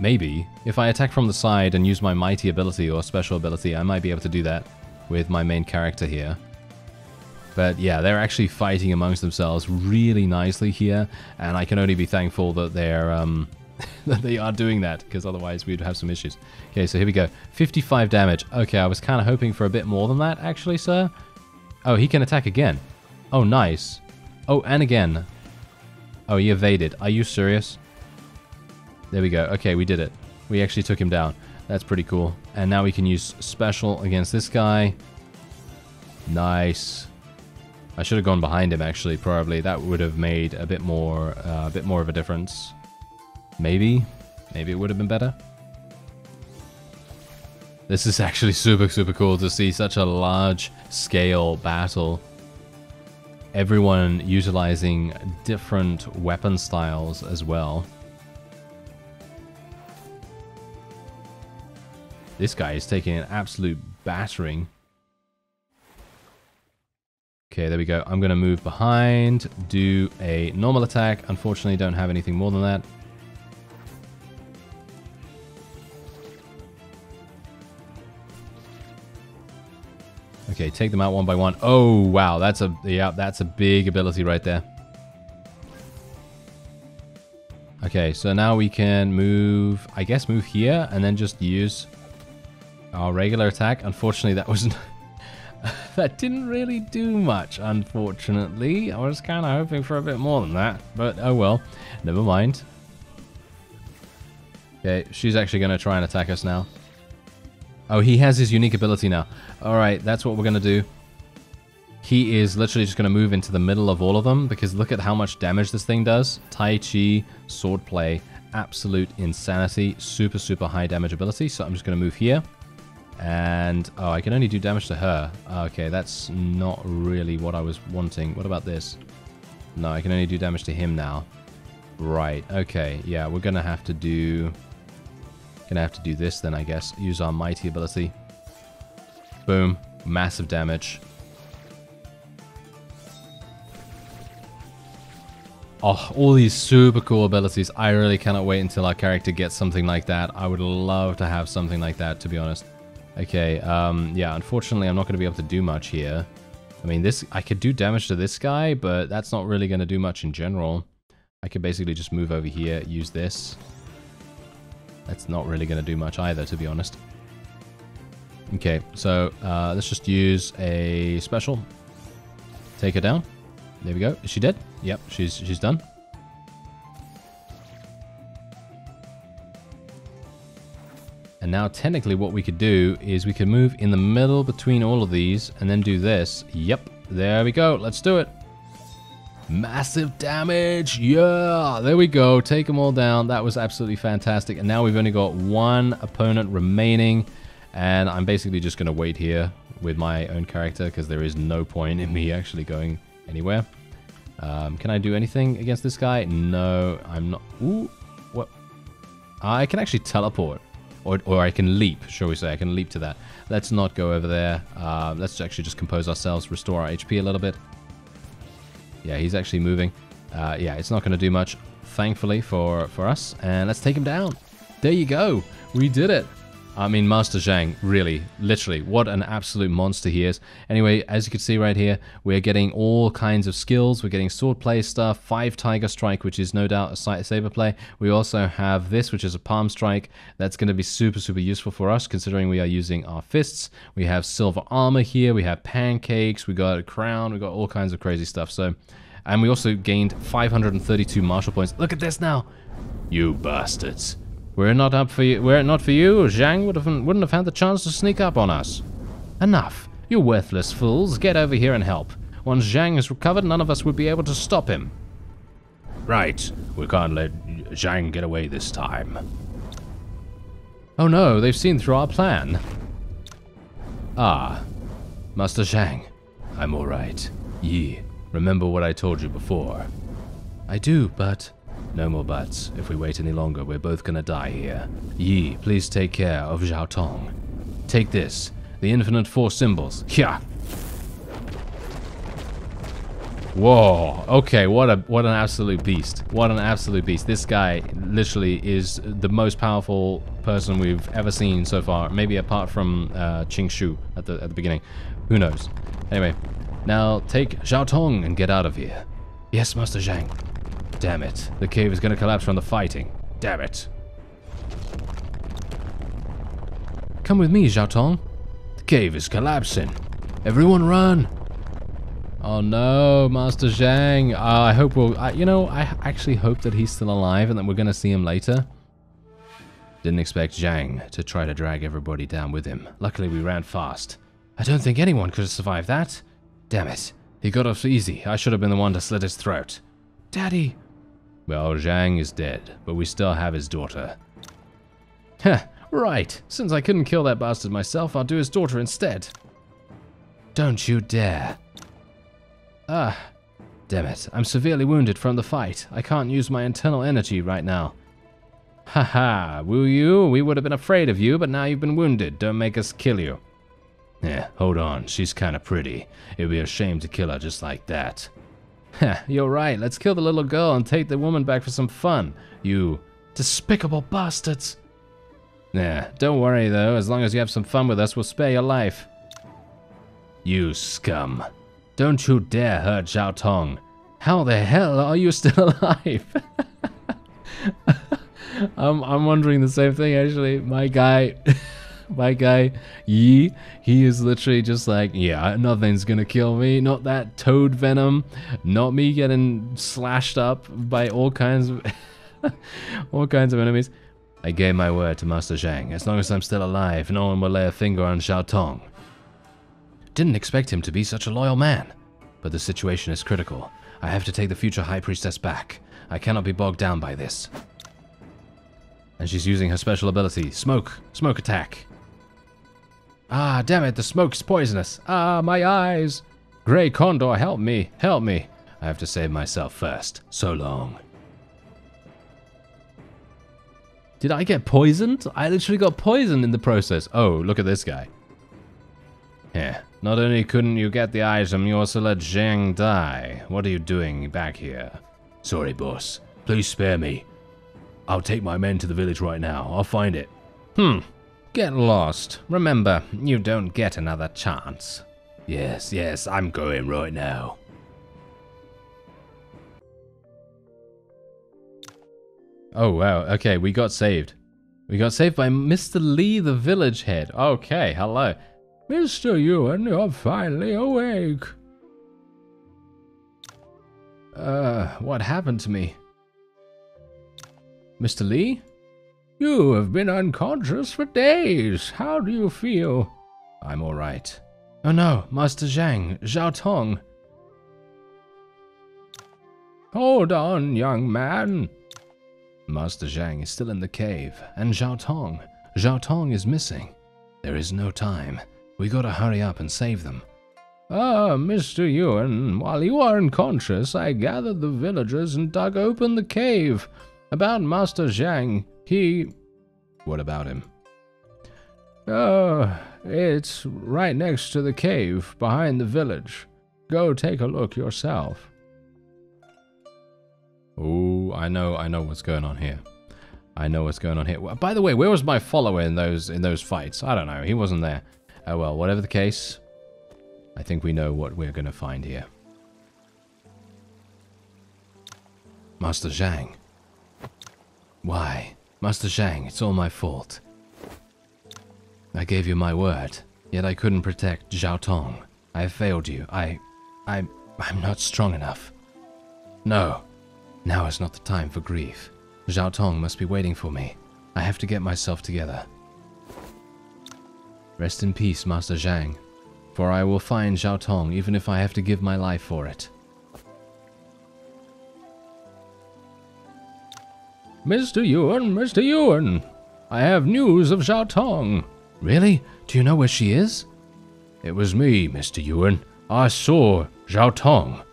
Maybe. If I attack from the side and use my mighty ability or special ability, I might be able to do that with my main character here. But yeah, they're actually fighting amongst themselves really nicely here, and I can only be thankful that they're um, [laughs] that they are doing that, because otherwise we'd have some issues. Okay, so here we go. 55 damage. Okay, I was kind of hoping for a bit more than that, actually, sir. Oh, he can attack again. Oh, nice. Oh, and again. Oh, he evaded. Are you serious? There we go. Okay, we did it. We actually took him down. That's pretty cool. And now we can use special against this guy. Nice. I should have gone behind him actually, probably. That would have made a bit more uh, a bit more of a difference. Maybe. Maybe it would have been better. This is actually super, super cool to see such a large scale battle. Everyone utilizing different weapon styles as well. This guy is taking an absolute battering. Okay, there we go. I'm going to move behind, do a normal attack. Unfortunately, don't have anything more than that. Okay, take them out one by one. Oh, wow. That's a yeah, that's a big ability right there. Okay, so now we can move, I guess move here and then just use our regular attack. Unfortunately, that wasn't [laughs] that didn't really do much, unfortunately. I was kind of hoping for a bit more than that, but oh well. Never mind. Okay, she's actually going to try and attack us now. Oh, he has his unique ability now. Alright, that's what we're going to do. He is literally just going to move into the middle of all of them, because look at how much damage this thing does. Tai Chi, Swordplay, absolute insanity, super, super high damage ability. So I'm just going to move here. And, oh, I can only do damage to her. Okay, that's not really what I was wanting. What about this? No, I can only do damage to him now. Right, okay. Yeah, we're going to have to do... Gonna have to do this then, I guess. Use our mighty ability. Boom. Massive damage. Oh, all these super cool abilities. I really cannot wait until our character gets something like that. I would love to have something like that, to be honest. Okay, um, yeah, unfortunately I'm not going to be able to do much here. I mean, this I could do damage to this guy, but that's not really going to do much in general. I could basically just move over here, use this. That's not really going to do much either, to be honest. Okay, so uh, let's just use a special. Take her down. There we go. Is she dead? Yep, she's she's done. And now technically what we could do is we could move in the middle between all of these and then do this. Yep, there we go. Let's do it. Massive damage. Yeah, there we go. Take them all down. That was absolutely fantastic. And now we've only got one opponent remaining. And I'm basically just going to wait here with my own character because there is no point in me actually going anywhere. Um, can I do anything against this guy? No, I'm not. Ooh, what? I can actually teleport. Or, or I can leap, shall we say. I can leap to that. Let's not go over there. Uh, let's actually just compose ourselves, restore our HP a little bit. Yeah, he's actually moving. Uh, yeah, it's not going to do much, thankfully, for, for us. And let's take him down. There you go. We did it. I mean, Master Zhang, really, literally, what an absolute monster he is. Anyway, as you can see right here, we're getting all kinds of skills. We're getting sword play stuff, 5 Tiger Strike, which is no doubt a sight saber play. We also have this, which is a Palm Strike. That's going to be super, super useful for us, considering we are using our fists. We have Silver Armor here. We have Pancakes. We got a Crown. We got all kinds of crazy stuff. So, And we also gained 532 martial points. Look at this now. You bastards. Were it not up for you, were it not for you, Zhang would have, wouldn't have had the chance to sneak up on us. Enough. You worthless fools, get over here and help. Once Zhang is recovered, none of us would be able to stop him. Right. We can't let Zhang get away this time. Oh no, they've seen through our plan. Ah, Master Zhang. I'm alright. Yi, remember what I told you before? I do, but... No more buts. If we wait any longer, we're both gonna die here. Yi, please take care of Zhao Tong. Take this. The infinite four symbols. Here. Whoa. Okay, what a what an absolute beast. What an absolute beast. This guy literally is the most powerful person we've ever seen so far. Maybe apart from uh, Qing Shu at the at the beginning. Who knows? Anyway, now take Zhao Tong and get out of here. Yes, Master Zhang. Damn it. The cave is gonna collapse from the fighting. Damn it. Come with me, Zhao Tong. The cave is collapsing. Everyone run! Oh no, Master Zhang. Uh, I hope we'll... You know, I actually hope that he's still alive and that we're going to see him later. Didn't expect Zhang to try to drag everybody down with him. Luckily, we ran fast. I don't think anyone could have survived that. Damn it. He got off easy. I should have been the one to slit his throat. Daddy. Well, Zhang is dead, but we still have his daughter. Heh, right. Since I couldn't kill that bastard myself, I'll do his daughter instead. Don't you dare. Ah, damn it. I'm severely wounded from the fight. I can't use my internal energy right now. Haha, Wu Yu, we would have been afraid of you, but now you've been wounded. Don't make us kill you. Yeah, hold on. She's kinda pretty. It'd be a shame to kill her just like that. You're right. Let's kill the little girl and take the woman back for some fun. You despicable bastards. Yeah, don't worry though. As long as you have some fun with us, we'll spare your life. You scum. Don't you dare hurt Zhao Tong. How the hell are you still [laughs] alive? [laughs] I'm, I'm wondering the same thing actually. My guy, [laughs] my guy Yi, he is literally just like, yeah, nothing's gonna kill me. Not that toad venom, not me getting slashed up by all kinds of, [laughs] all kinds of enemies. I gave my word to Master Zhang. As long as I'm still alive, no one will lay a finger on Zhao Tong. Didn't expect him to be such a loyal man. But the situation is critical. I have to take the future High Priestess back. I cannot be bogged down by this. And she's using her special ability, Smoke. Smoke attack. Ah, damn it, the smoke's poisonous. Ah, my eyes. Grey Condor, help me, help me. I have to save myself first. So long. Did I get poisoned? I literally got poisoned in the process. Oh, look at this guy. Yeah, not only couldn't you get the item, you also let Zhang die. What are you doing back here? Sorry, boss. Please spare me. I'll take my men to the village right now. I'll find it. Hmm. Get lost. Remember, you don't get another chance. Yes, yes, I'm going right now. Oh, wow. Okay, we got saved. We got saved by Mr. Lee, the village head. Okay, hello. Mr. Yuan, you're finally awake. Uh, what happened to me? Mr. Lee? You have been unconscious for days. How do you feel? I'm alright. Oh no, Master Zhang, Zhao Tong. Hold on, young man. Master Zhang is still in the cave, and Zhao Tong. Zhao Tong is missing. There is no time. We gotta hurry up and save them. Ah, Mr. Yuan, while you are unconscious, I gathered the villagers and dug open the cave. About Master Zhang, he... What about him? Uh, it's right next to the cave, behind the village. Go take a look yourself. Oh, I know, I know what's going on here. I know what's going on here. By the way, where was my follower in those in those fights? I don't know. He wasn't there. Oh well, whatever the case, I think we know what we're going to find here. Master Zhang. Why? Master Zhang, it's all my fault. I gave you my word, yet I couldn't protect Zhao Tong. I failed you. I... I... I'm not strong enough. No. Now is not the time for grief. Zhao Tong must be waiting for me. I have to get myself together. Rest in peace, Master Zhang, for I will find Zhao Tong even if I have to give my life for it. Mr. Yuan, Mr. Yuan, I have news of Zhao Tong. Really? Do you know where she is? It was me, Mr. Yuan. I saw Zhao Tong.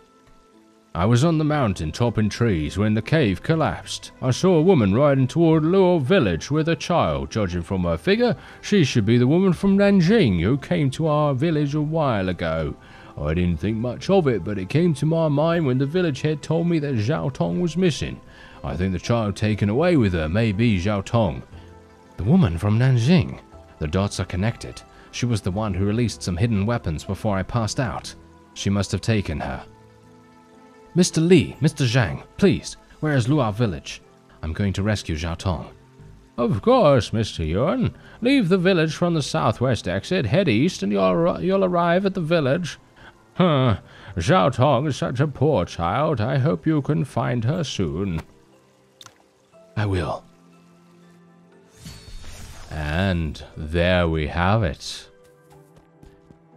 I was on the mountain chopping trees when the cave collapsed. I saw a woman riding toward Luo village with a child. Judging from her figure, she should be the woman from Nanjing who came to our village a while ago. I didn't think much of it, but it came to my mind when the village head told me that Zhao Tong was missing. I think the child taken away with her may be Zhao Tong. The woman from Nanjing. The dots are connected. She was the one who released some hidden weapons before I passed out. She must have taken her. Mr. Lee, Mr. Zhang, please, where is Luo village? I'm going to rescue Zhao Tong. Of course, Mr. Yuan. Leave the village from the southwest exit, head east, and you'll, you'll arrive at the village. Huh. Zhao Tong is such a poor child. I hope you can find her soon. I will. And there we have it.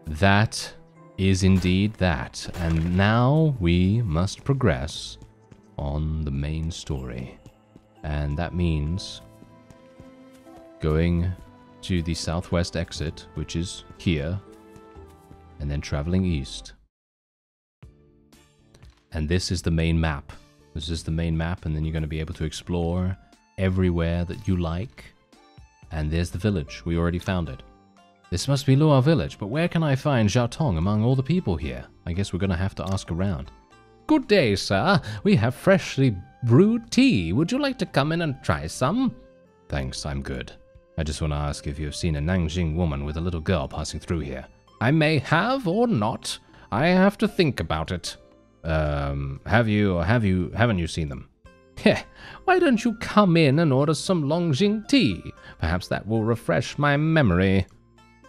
That is indeed that. And now we must progress on the main story. And that means going to the southwest exit, which is here, and then traveling east. And this is the main map. This is the main map, and then you're going to be able to explore everywhere that you like. And there's the village. We already found it. This must be Luo village, but where can I find Zhao Tong among all the people here? I guess we're going to have to ask around. Good day, sir. We have freshly brewed tea. Would you like to come in and try some? Thanks, I'm good. I just want to ask if you've seen a Nanjing woman with a little girl passing through here. I may have or not. I have to think about it. Um, have you or have you haven't you seen them? Heh, why don't you come in and order some Longjing tea? Perhaps that will refresh my memory.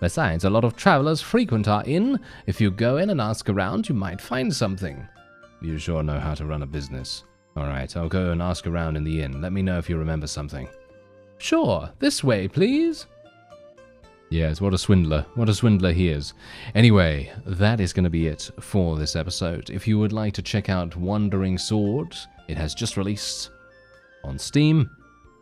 Besides, a lot of travelers frequent our inn. If you go in and ask around, you might find something. You sure know how to run a business. Alright, I'll go and ask around in the inn. Let me know if you remember something. Sure, this way, please. Yes, what a swindler. What a swindler he is. Anyway, that is going to be it for this episode. If you would like to check out Wandering Sword, it has just released on Steam,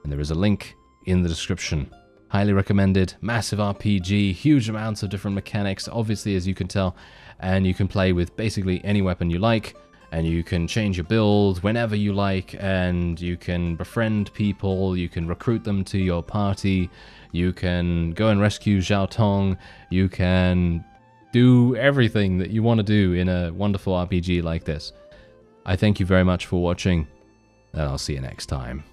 and there is a link in the description. Highly recommended, massive RPG, huge amounts of different mechanics, obviously, as you can tell, and you can play with basically any weapon you like, and you can change your build whenever you like, and you can befriend people, you can recruit them to your party, you can go and rescue Zhao Tong, you can do everything that you want to do in a wonderful RPG like this. I thank you very much for watching, and I'll see you next time.